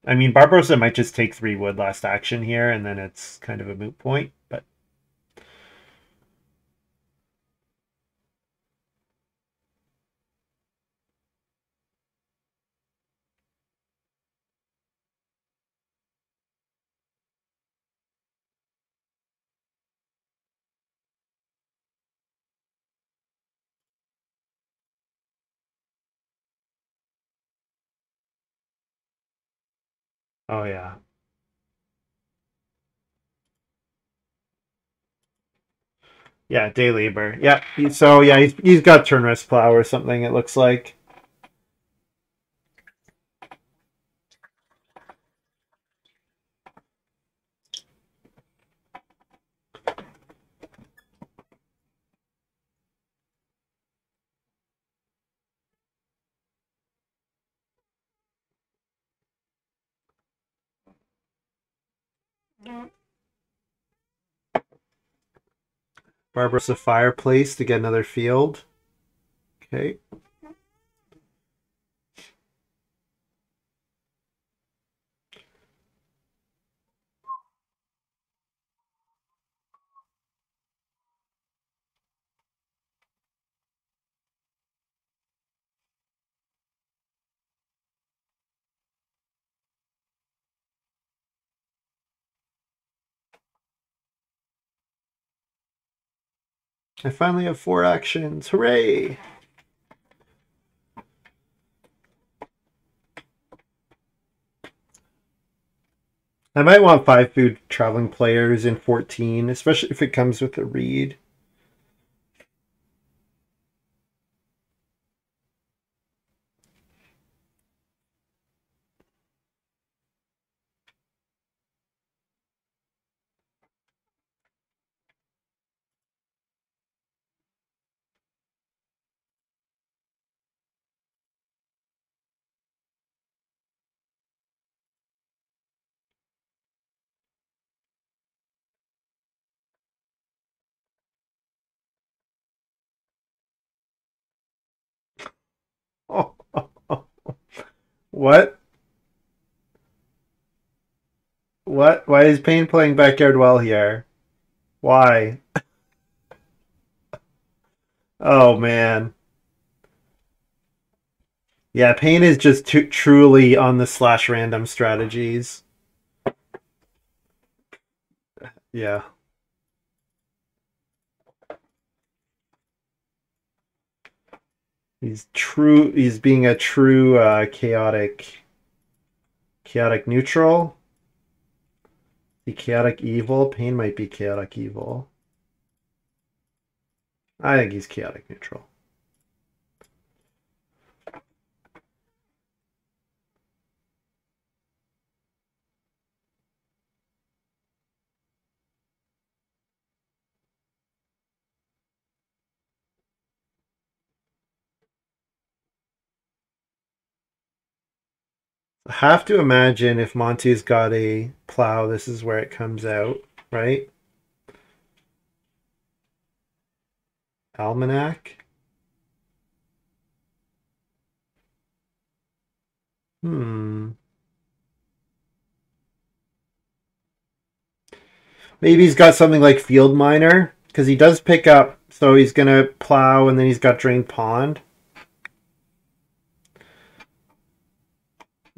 I mean, Barbarossa might just take three wood last action here, and then it's kind of a moot point, but Oh yeah. Yeah, day labor. Yeah, so yeah, he's, he's got turnwrest plow or something. It looks like. Barbarossa fireplace to get another field. Okay. I finally have four actions. Hooray! I might want five food traveling players in 14, especially if it comes with a reed. What? What? Why is Pain playing backyard well here? Why? oh man. Yeah, Pain is just truly on the slash random strategies. Yeah. He's true. He's being a true uh, chaotic, chaotic neutral. The chaotic evil. Pain might be chaotic evil. I think he's chaotic neutral. Have to imagine if Montu's got a plow, this is where it comes out, right? Almanac. Hmm. Maybe he's got something like Field Miner, because he does pick up, so he's going to plow, and then he's got Drained Pond.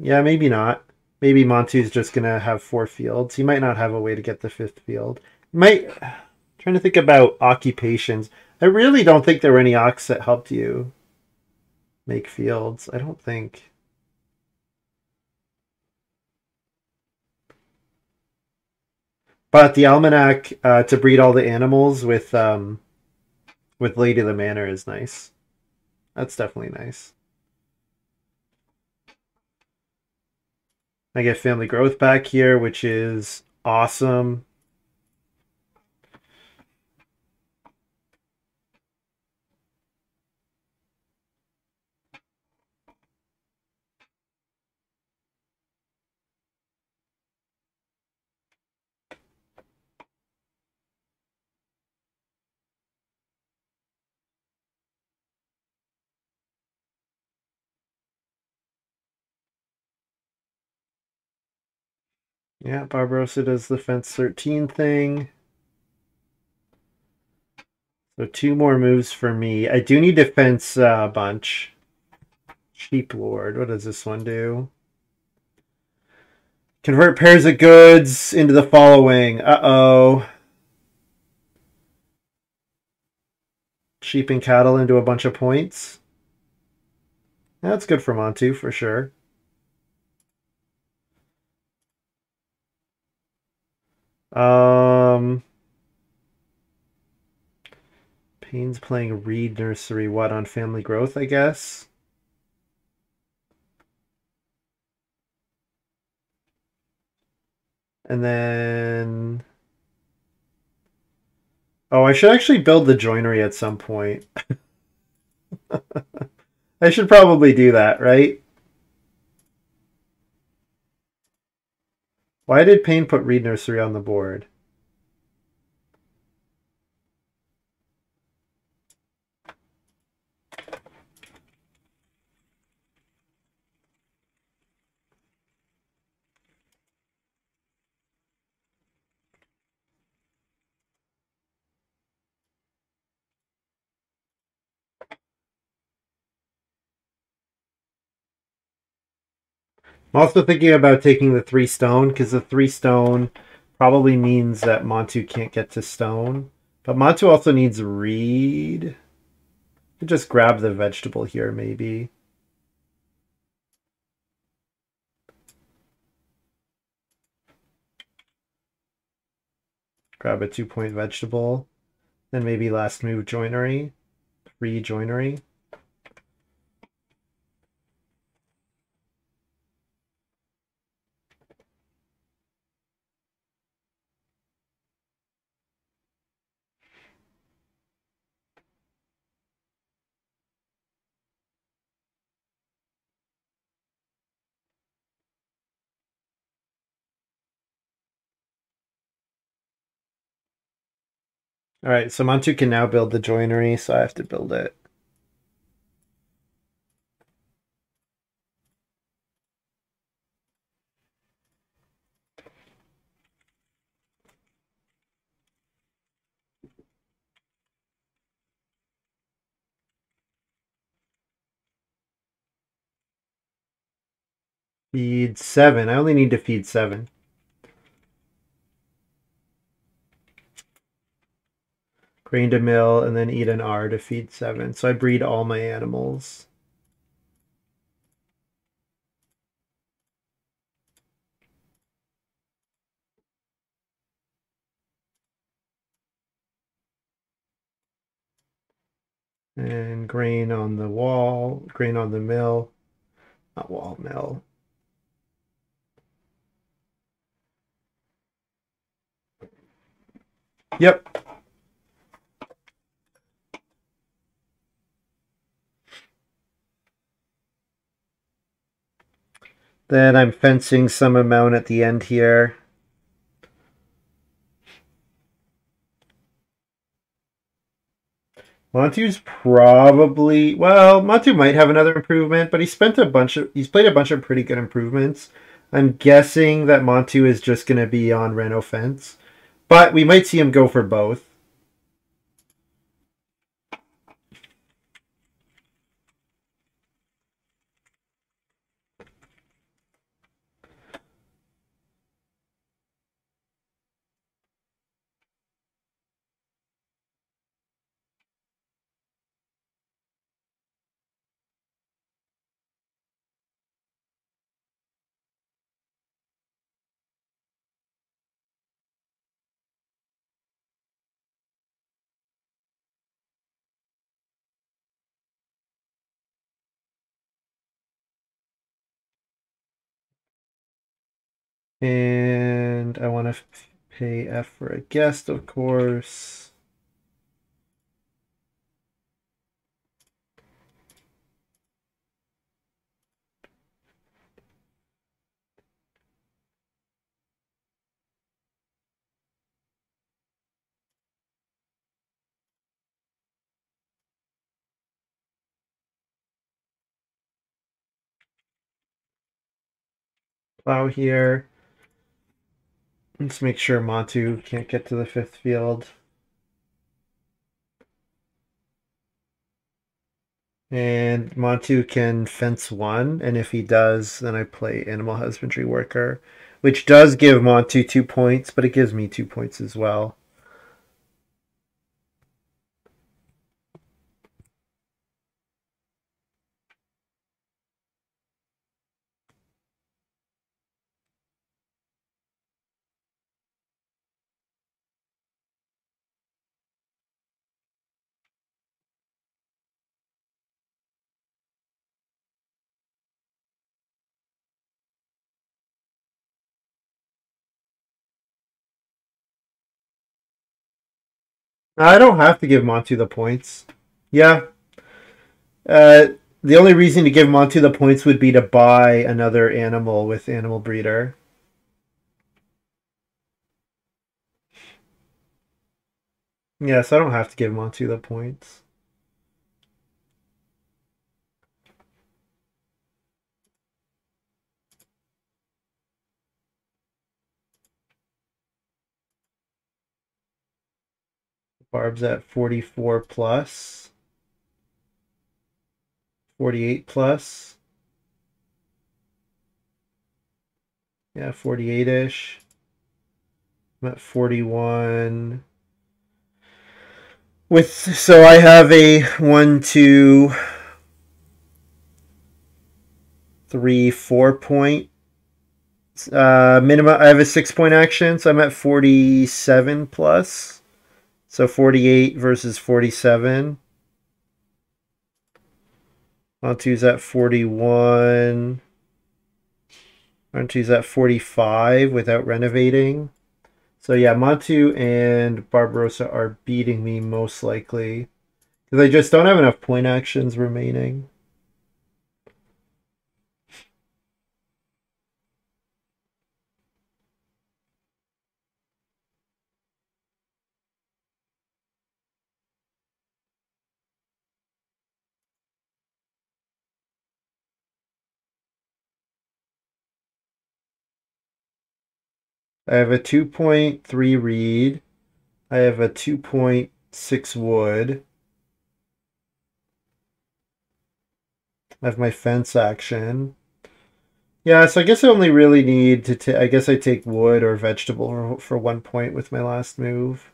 Yeah, maybe not. Maybe Montu's just gonna have four fields. He might not have a way to get the fifth field. Might trying to think about occupations. I really don't think there were any ox that helped you make fields. I don't think. But the almanac uh, to breed all the animals with um, with Lady of the Manor is nice. That's definitely nice. I get family growth back here, which is awesome. Yeah, Barbarossa does the fence 13 thing. So two more moves for me. I do need defense a uh, bunch. Sheep Lord. What does this one do? Convert pairs of goods into the following. Uh-oh. Sheep and cattle into a bunch of points. That's good for Montu, for sure. Um, Pain's playing Reed Nursery, what, on Family Growth, I guess? And then... Oh, I should actually build the joinery at some point. I should probably do that, right? Why did Pain put Reed Nursery on the board? I'm also thinking about taking the three stone because the three stone probably means that Montu can't get to stone. But Montu also needs reed. Just grab the vegetable here, maybe. Grab a two-point vegetable. Then maybe last move joinery. Three joinery. All right, so Montu can now build the joinery, so I have to build it. Feed seven. I only need to feed seven. Grain to mill, and then eat an R to feed seven. So I breed all my animals. And grain on the wall, grain on the mill, not wall, mill. Yep, Then I'm fencing some amount at the end here. Montu's probably well, Montu might have another improvement, but he spent a bunch of he's played a bunch of pretty good improvements. I'm guessing that Montu is just gonna be on Reno Fence. But we might see him go for both. And I want to pay F for a guest, of course. Plow here. Let's make sure Montu can't get to the fifth field. And Montu can fence one, and if he does, then I play Animal Husbandry Worker, which does give Montu two points, but it gives me two points as well. I don't have to give Montu the points. Yeah. Uh, the only reason to give Montu the points would be to buy another animal with Animal Breeder. Yes, I don't have to give Montu the points. Barb's at 44 plus. 48 plus. Yeah, 48-ish. I'm at 41. With so I have a one, two, three, four point uh minimum I have a six point action, so I'm at 47 plus. So 48 versus 47. Montu's at 41. Montu's at 45 without renovating. So yeah, Montu and Barbarossa are beating me most likely. Because I just don't have enough point actions remaining. I have a 2.3 reed. I have a 2.6 wood. I have my fence action. Yeah, so I guess I only really need to I guess I take wood or vegetable for one point with my last move.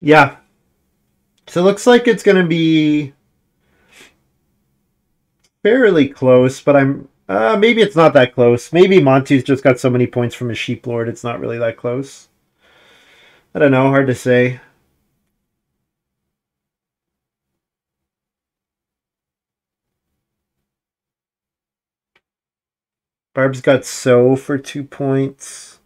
Yeah. So it looks like it's going to be fairly close, but I'm uh, maybe it's not that close. Maybe Montu's just got so many points from his Sheep Lord, it's not really that close. I don't know, hard to say. Barb's got so for two points.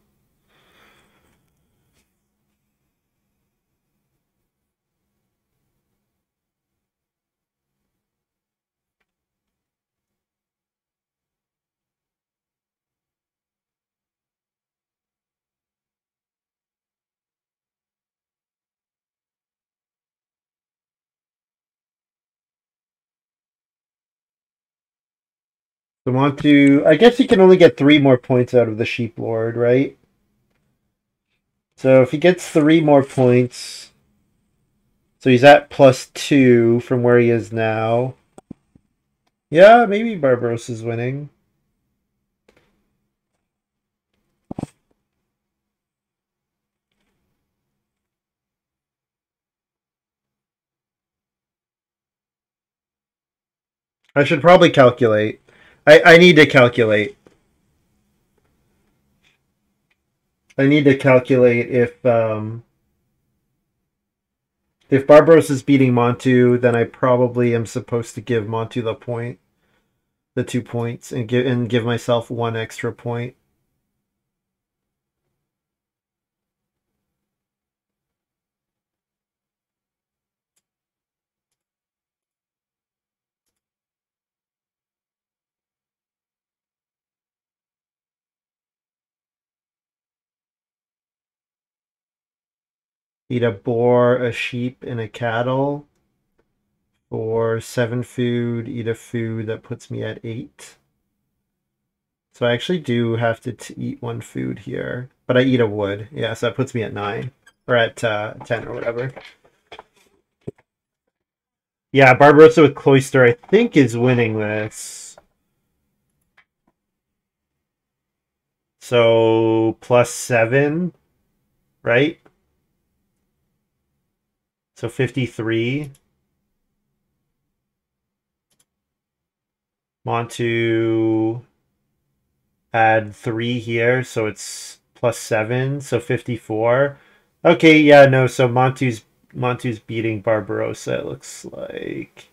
So want to? I guess he can only get three more points out of the sheep lord, right? So if he gets three more points, so he's at plus two from where he is now. Yeah, maybe Barbaros is winning. I should probably calculate. I, I need to calculate. I need to calculate if um, if Barbaros is beating Montu, then I probably am supposed to give Montu the point, the two points, and give and give myself one extra point. Eat a boar, a sheep, and a cattle. For seven food, eat a food that puts me at eight. So I actually do have to eat one food here. But I eat a wood. Yeah, so that puts me at nine. Or at uh, ten or whatever. Yeah, Barbarossa with Cloister, I think, is winning this. So, plus seven, right? So 53. Want to add 3 here, so it's plus 7, so 54. Okay, yeah, no, so Montu's Montu's beating Barbarossa, it looks like.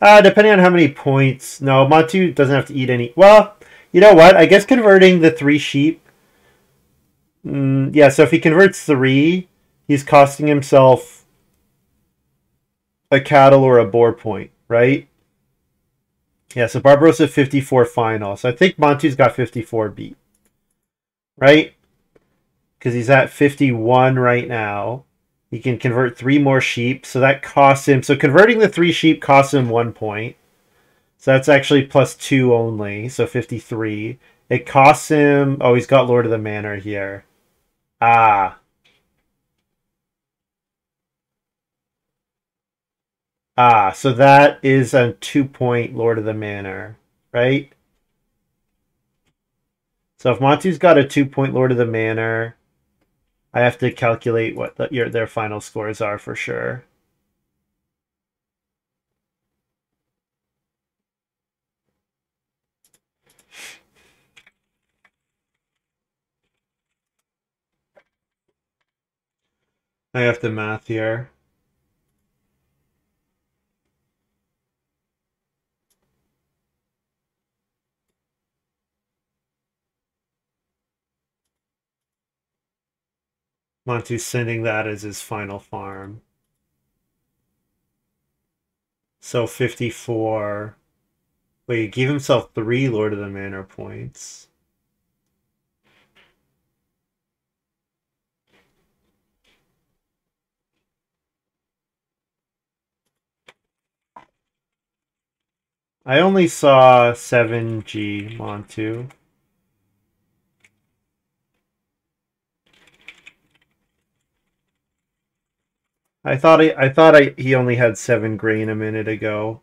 Uh, depending on how many points. No, Montu doesn't have to eat any. Well, you know what? I guess converting the three sheep. Mm, yeah, so if he converts three, he's costing himself a cattle or a boar point, right? Yeah, so Barbarossa 54 final. So I think Montu's got 54 beat. Right? Because he's at 51 right now. He can convert three more sheep. So that costs him. So converting the three sheep costs him one point. So that's actually plus two only. So 53. It costs him. Oh, he's got Lord of the Manor here. Ah. Ah, so that is a two point Lord of the Manor, right? So if Montu's got a two point Lord of the Manor, I have to calculate what the, your, their final scores are for sure. I have the math here. Montu's sending that as his final farm. So 54. Wait, he gave himself three Lord of the Manor points. I only saw 7G Montu. I thought I, I thought I, he only had seven grain a minute ago.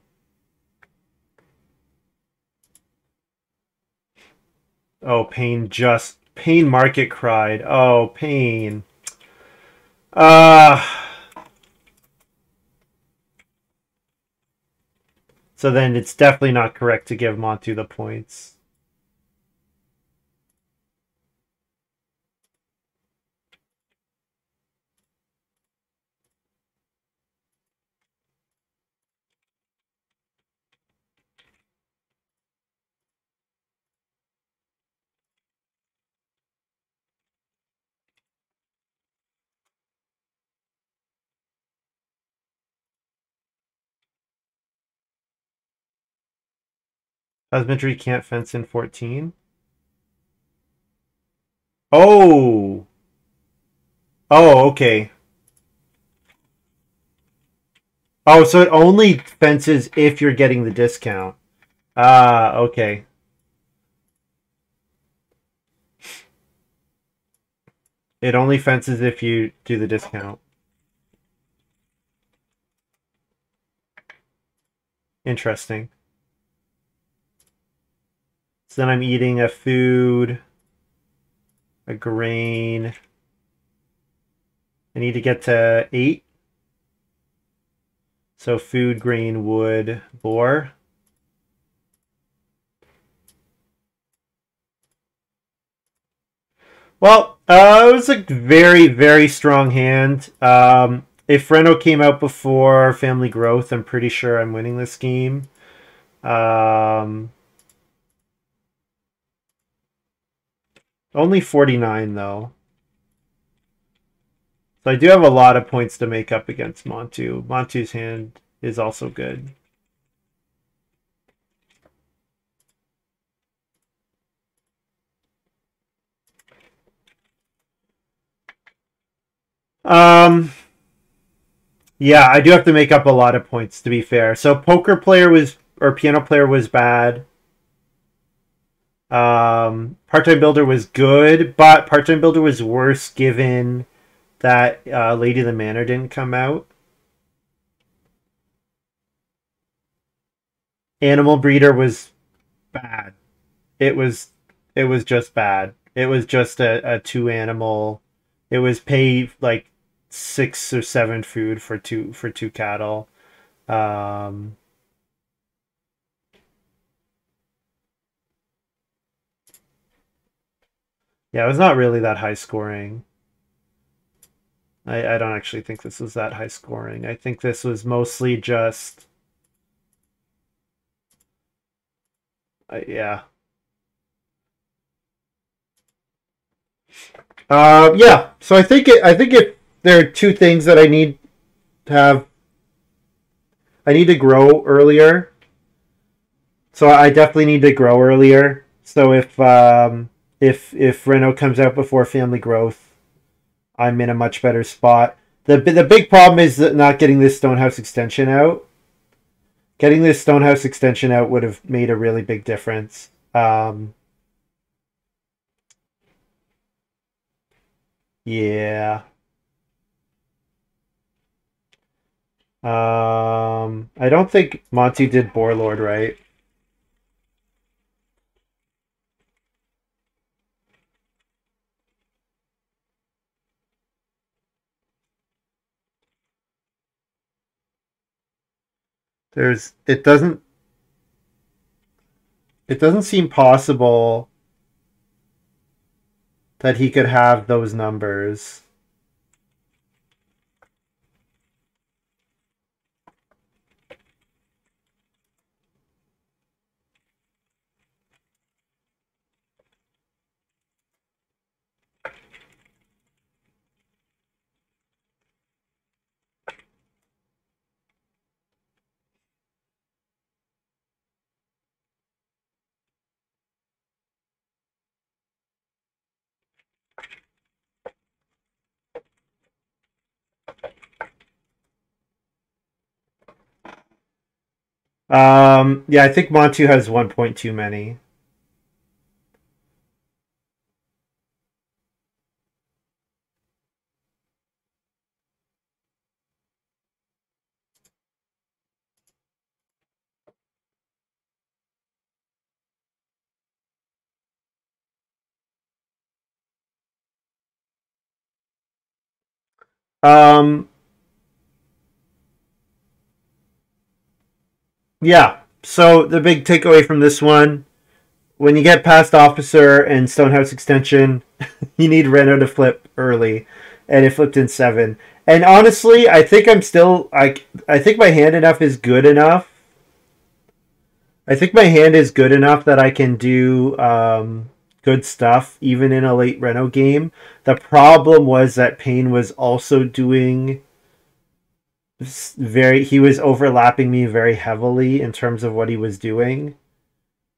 Oh, Pain just Pain Market cried. Oh, Pain. Ah. Uh, so then it's definitely not correct to give Montu the points. Husbandry can't fence in 14. Oh! Oh, okay. Oh, so it only fences if you're getting the discount. Ah, uh, okay. It only fences if you do the discount. Interesting. So then I'm eating a food, a grain. I need to get to eight. So food, grain, wood, boar. Well, uh, it was a very, very strong hand. Um, if Reno came out before Family Growth, I'm pretty sure I'm winning this game. Um, only 49, though. So I do have a lot of points to make up against Montu. Montu's hand is also good. Um, yeah, I do have to make up a lot of points to be fair. So poker player was or piano player was bad. Um, part-time builder was good, but part-time builder was worse given that uh, Lady of the Manor didn't come out. Animal breeder was bad. It was it was just bad. It was just a, a two animal. It was pay like six or seven food for two for two cattle. Um, yeah, it was not really that high scoring. I, I don't actually think this was that high scoring. I think this was mostly just. Uh, yeah. Uh, yeah. So I think it. I think it there are two things that I need to have. I need to grow earlier. So I definitely need to grow earlier. So if um, if if Reno comes out before family growth, I'm in a much better spot. the The big problem is that not getting this Stonehouse extension out. Getting this Stonehouse extension out would have made a really big difference. Um, yeah. Um, I don't think Montu did Boarlord right. There's it doesn't it doesn't seem possible that he could have those numbers. Um, yeah, I think Montu has one point too many. Um, Yeah. So the big takeaway from this one, when you get past Officer and Stonehouse Extension, you need Reno to flip early, and it flipped in seven. And honestly, I think I'm still I I think my hand enough is good enough. I think my hand is good enough that I can do um, good stuff even in a late Reno game. The problem was that Pain was also doing very he was overlapping me very heavily in terms of what he was doing.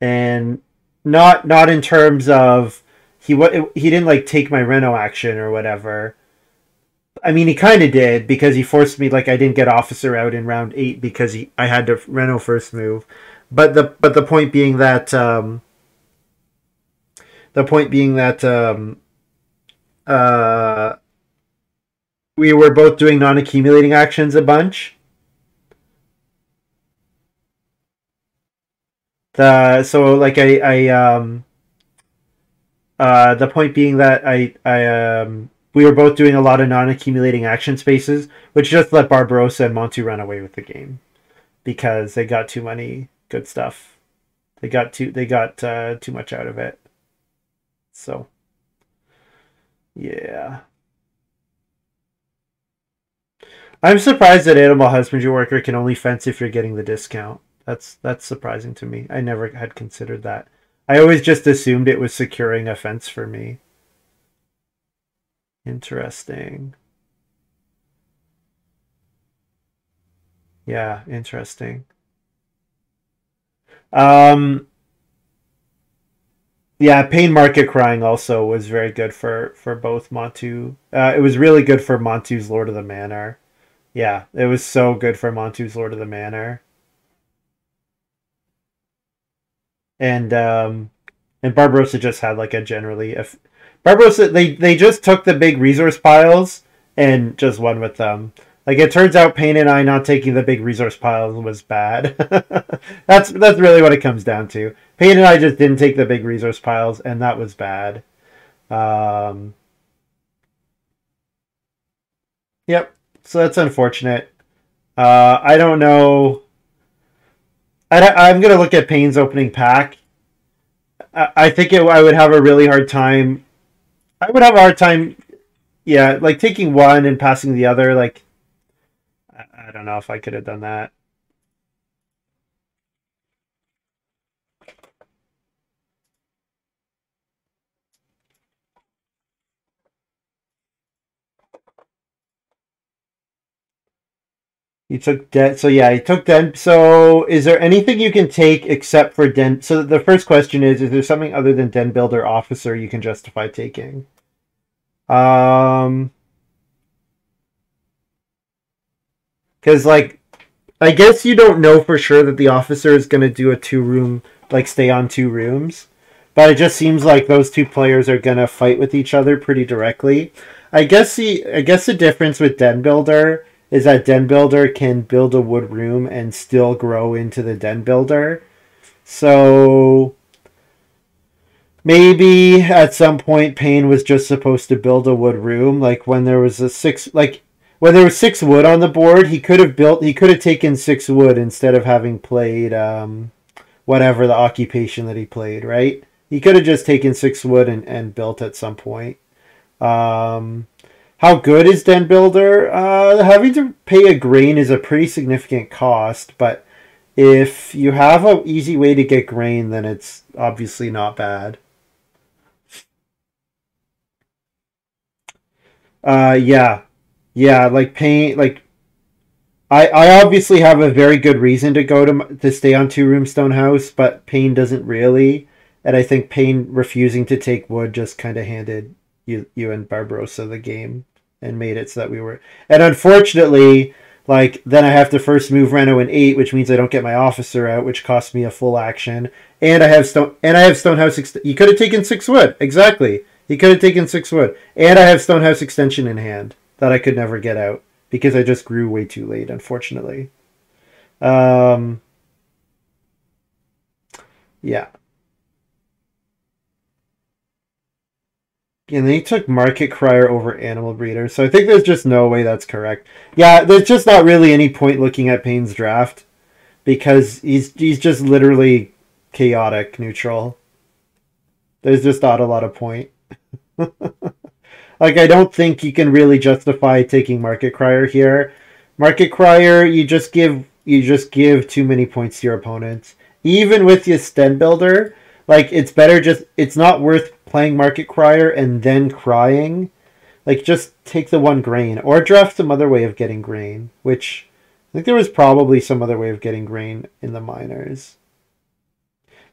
And not not in terms of he what he didn't like take my reno action or whatever. I mean he kind of did because he forced me like i didn't get officer out in round 8 because he i had to reno first move. But the but the point being that um the point being that um uh we were both doing non-accumulating actions a bunch. The so like I I um uh the point being that I I um we were both doing a lot of non-accumulating action spaces, which just let Barbarossa and Montu run away with the game because they got too many good stuff. They got too they got uh, too much out of it. So Yeah. I'm surprised that animal husbandry worker can only fence if you're getting the discount. That's that's surprising to me. I never had considered that. I always just assumed it was securing a fence for me. Interesting. Yeah, interesting. Um yeah, Pain Market Crier also was very good for for both Montu. Uh, it was really good for Montu's Lord of the Manor. Yeah, it was so good for Montu's Lord of the Manor. And um and Barbarossa just had like a generally if Barbarossa they they just took the big resource piles and just won with them. Like it turns out Pain and I not taking the big resource piles was bad. that's that's really what it comes down to. Pain and I just didn't take the big resource piles and that was bad. Um Yep. So that's unfortunate. Uh, I don't know. I, am going to look at Pain's opening pack. I, I think it, I would have a really hard time. I would have a hard time, yeah, like taking one and passing the other. Like, I, I don't know if I could have done that. You took Den. So yeah, you took Den. So is there anything you can take except for Den? So the first question is: Is there something other than Den Builder Officer you can justify taking? Um, because like, I guess you don't know for sure that the officer is going to do a two room, like stay on two rooms, but it just seems like those two players are going to fight with each other pretty directly. I guess the I guess the difference with Den Builder is that den builder can build a wood room and still grow into the den builder. So maybe at some point Pain was just supposed to build a wood room. Like when there was a six like when there was six wood on the board, he could have built he could have taken six wood instead of having played um whatever the occupation that he played, right? He could have just taken six wood and, and built at some point. Um how good is Den Builder? Uh, having to pay a grain is a pretty significant cost, but if you have an easy way to get grain, then it's obviously not bad. Uh, yeah, yeah, like paint, like I, I obviously have a very good reason to go to to stay on two room stone house, but Pain doesn't really, and I think Pain refusing to take wood just kind of handed you you and Barbarossa the game and made it so that we were. And unfortunately, like then I have to first move Reno in eight, which means I don't get my officer out, which costs me a full action. And I have stone and I have Stonehouse. Ex- you could have taken six wood exactly. He could have taken six wood, and I have Stonehouse extension in hand that I could never get out because I just grew way too late, unfortunately. Um, yeah. And then he took Market Crier over Animal Breeder. So I think there's just no way that's correct. Yeah, there's just not really any point looking at Pain's draft because he's he's just literally chaotic neutral. There's just not a lot of point. like I don't think you can really justify taking Market Crier here. Market Crier, you just give you just give too many points to your opponents. Even with your Den Builder, like it's better just it's not worth playing Market Crier and then crying. Like just take the one grain or draft some other way of getting grain, which I think there was probably some other way of getting grain in the minors.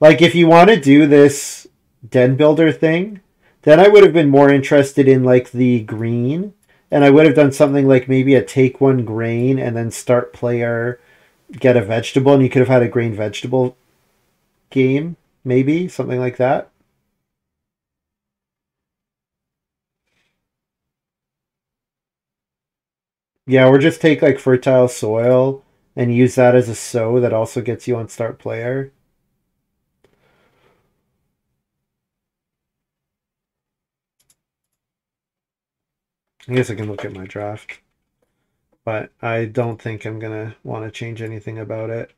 Like if you want to do this den builder thing, then I would have been more interested in like the green and I would have done something like maybe a take one grain and then start player get a vegetable and you could have had a grain vegetable game maybe something like that. Yeah, or just take like fertile soil and use that as a sow that also gets you on start player. I guess I can look at my draft. But I don't think I'm going to want to change anything about it.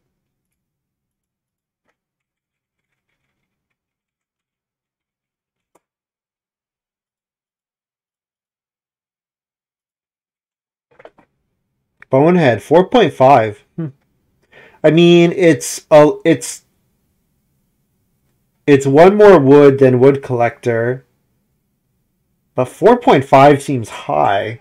Bonehead, 4.5. Hmm. I mean, it's a, it's it's one more wood than Wood Collector. But 4.5 seems high.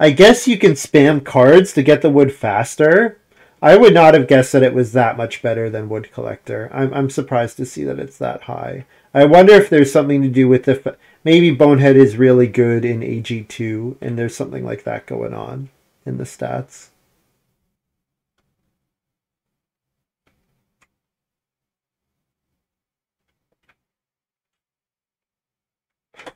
I guess you can spam cards to get the wood faster. I would not have guessed that it was that much better than Wood Collector. I'm, I'm surprised to see that it's that high. I wonder if there's something to do with the... Maybe Bonehead is really good in AG2, and there's something like that going on in the stats.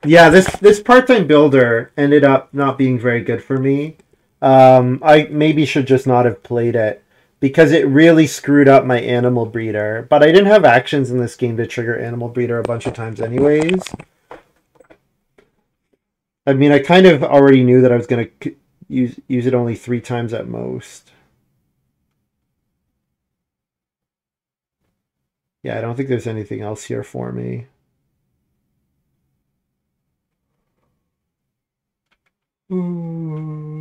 Yeah, this this part-time builder ended up not being very good for me. Um, I maybe should just not have played it because it really screwed up my animal breeder. But I didn't have actions in this game to trigger animal breeder a bunch of times anyways. I mean, I kind of already knew that I was going to use use it only three times at most. Yeah, I don't think there's anything else here for me. Ooh.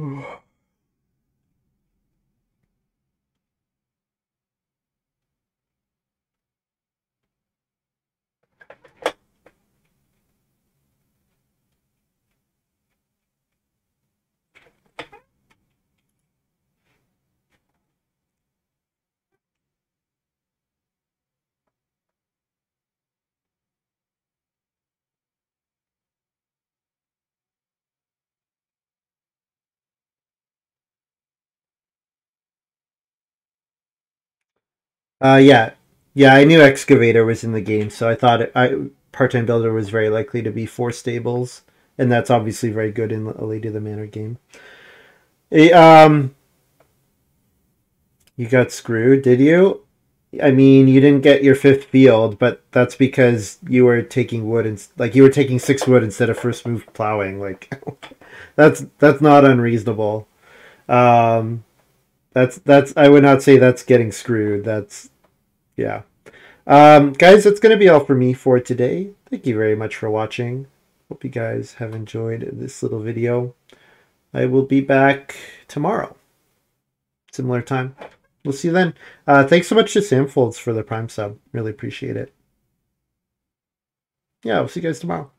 Uh, yeah, yeah. I knew excavator was in the game, so I thought it, I part-time builder was very likely to be four stables, and that's obviously very good in a Lady of the Manor game. It, um, you got screwed, did you? I mean, you didn't get your fifth field, but that's because you were taking wood and like you were taking six wood instead of first move plowing. Like, that's that's not unreasonable. Um, that's that's I would not say that's getting screwed. That's yeah. Um, guys, that's going to be all for me for today. Thank you very much for watching. Hope you guys have enjoyed this little video. I will be back tomorrow. Similar time. We'll see you then. Uh, thanks so much to Samfolds for the Prime sub. Really appreciate it. Yeah, we'll see you guys tomorrow.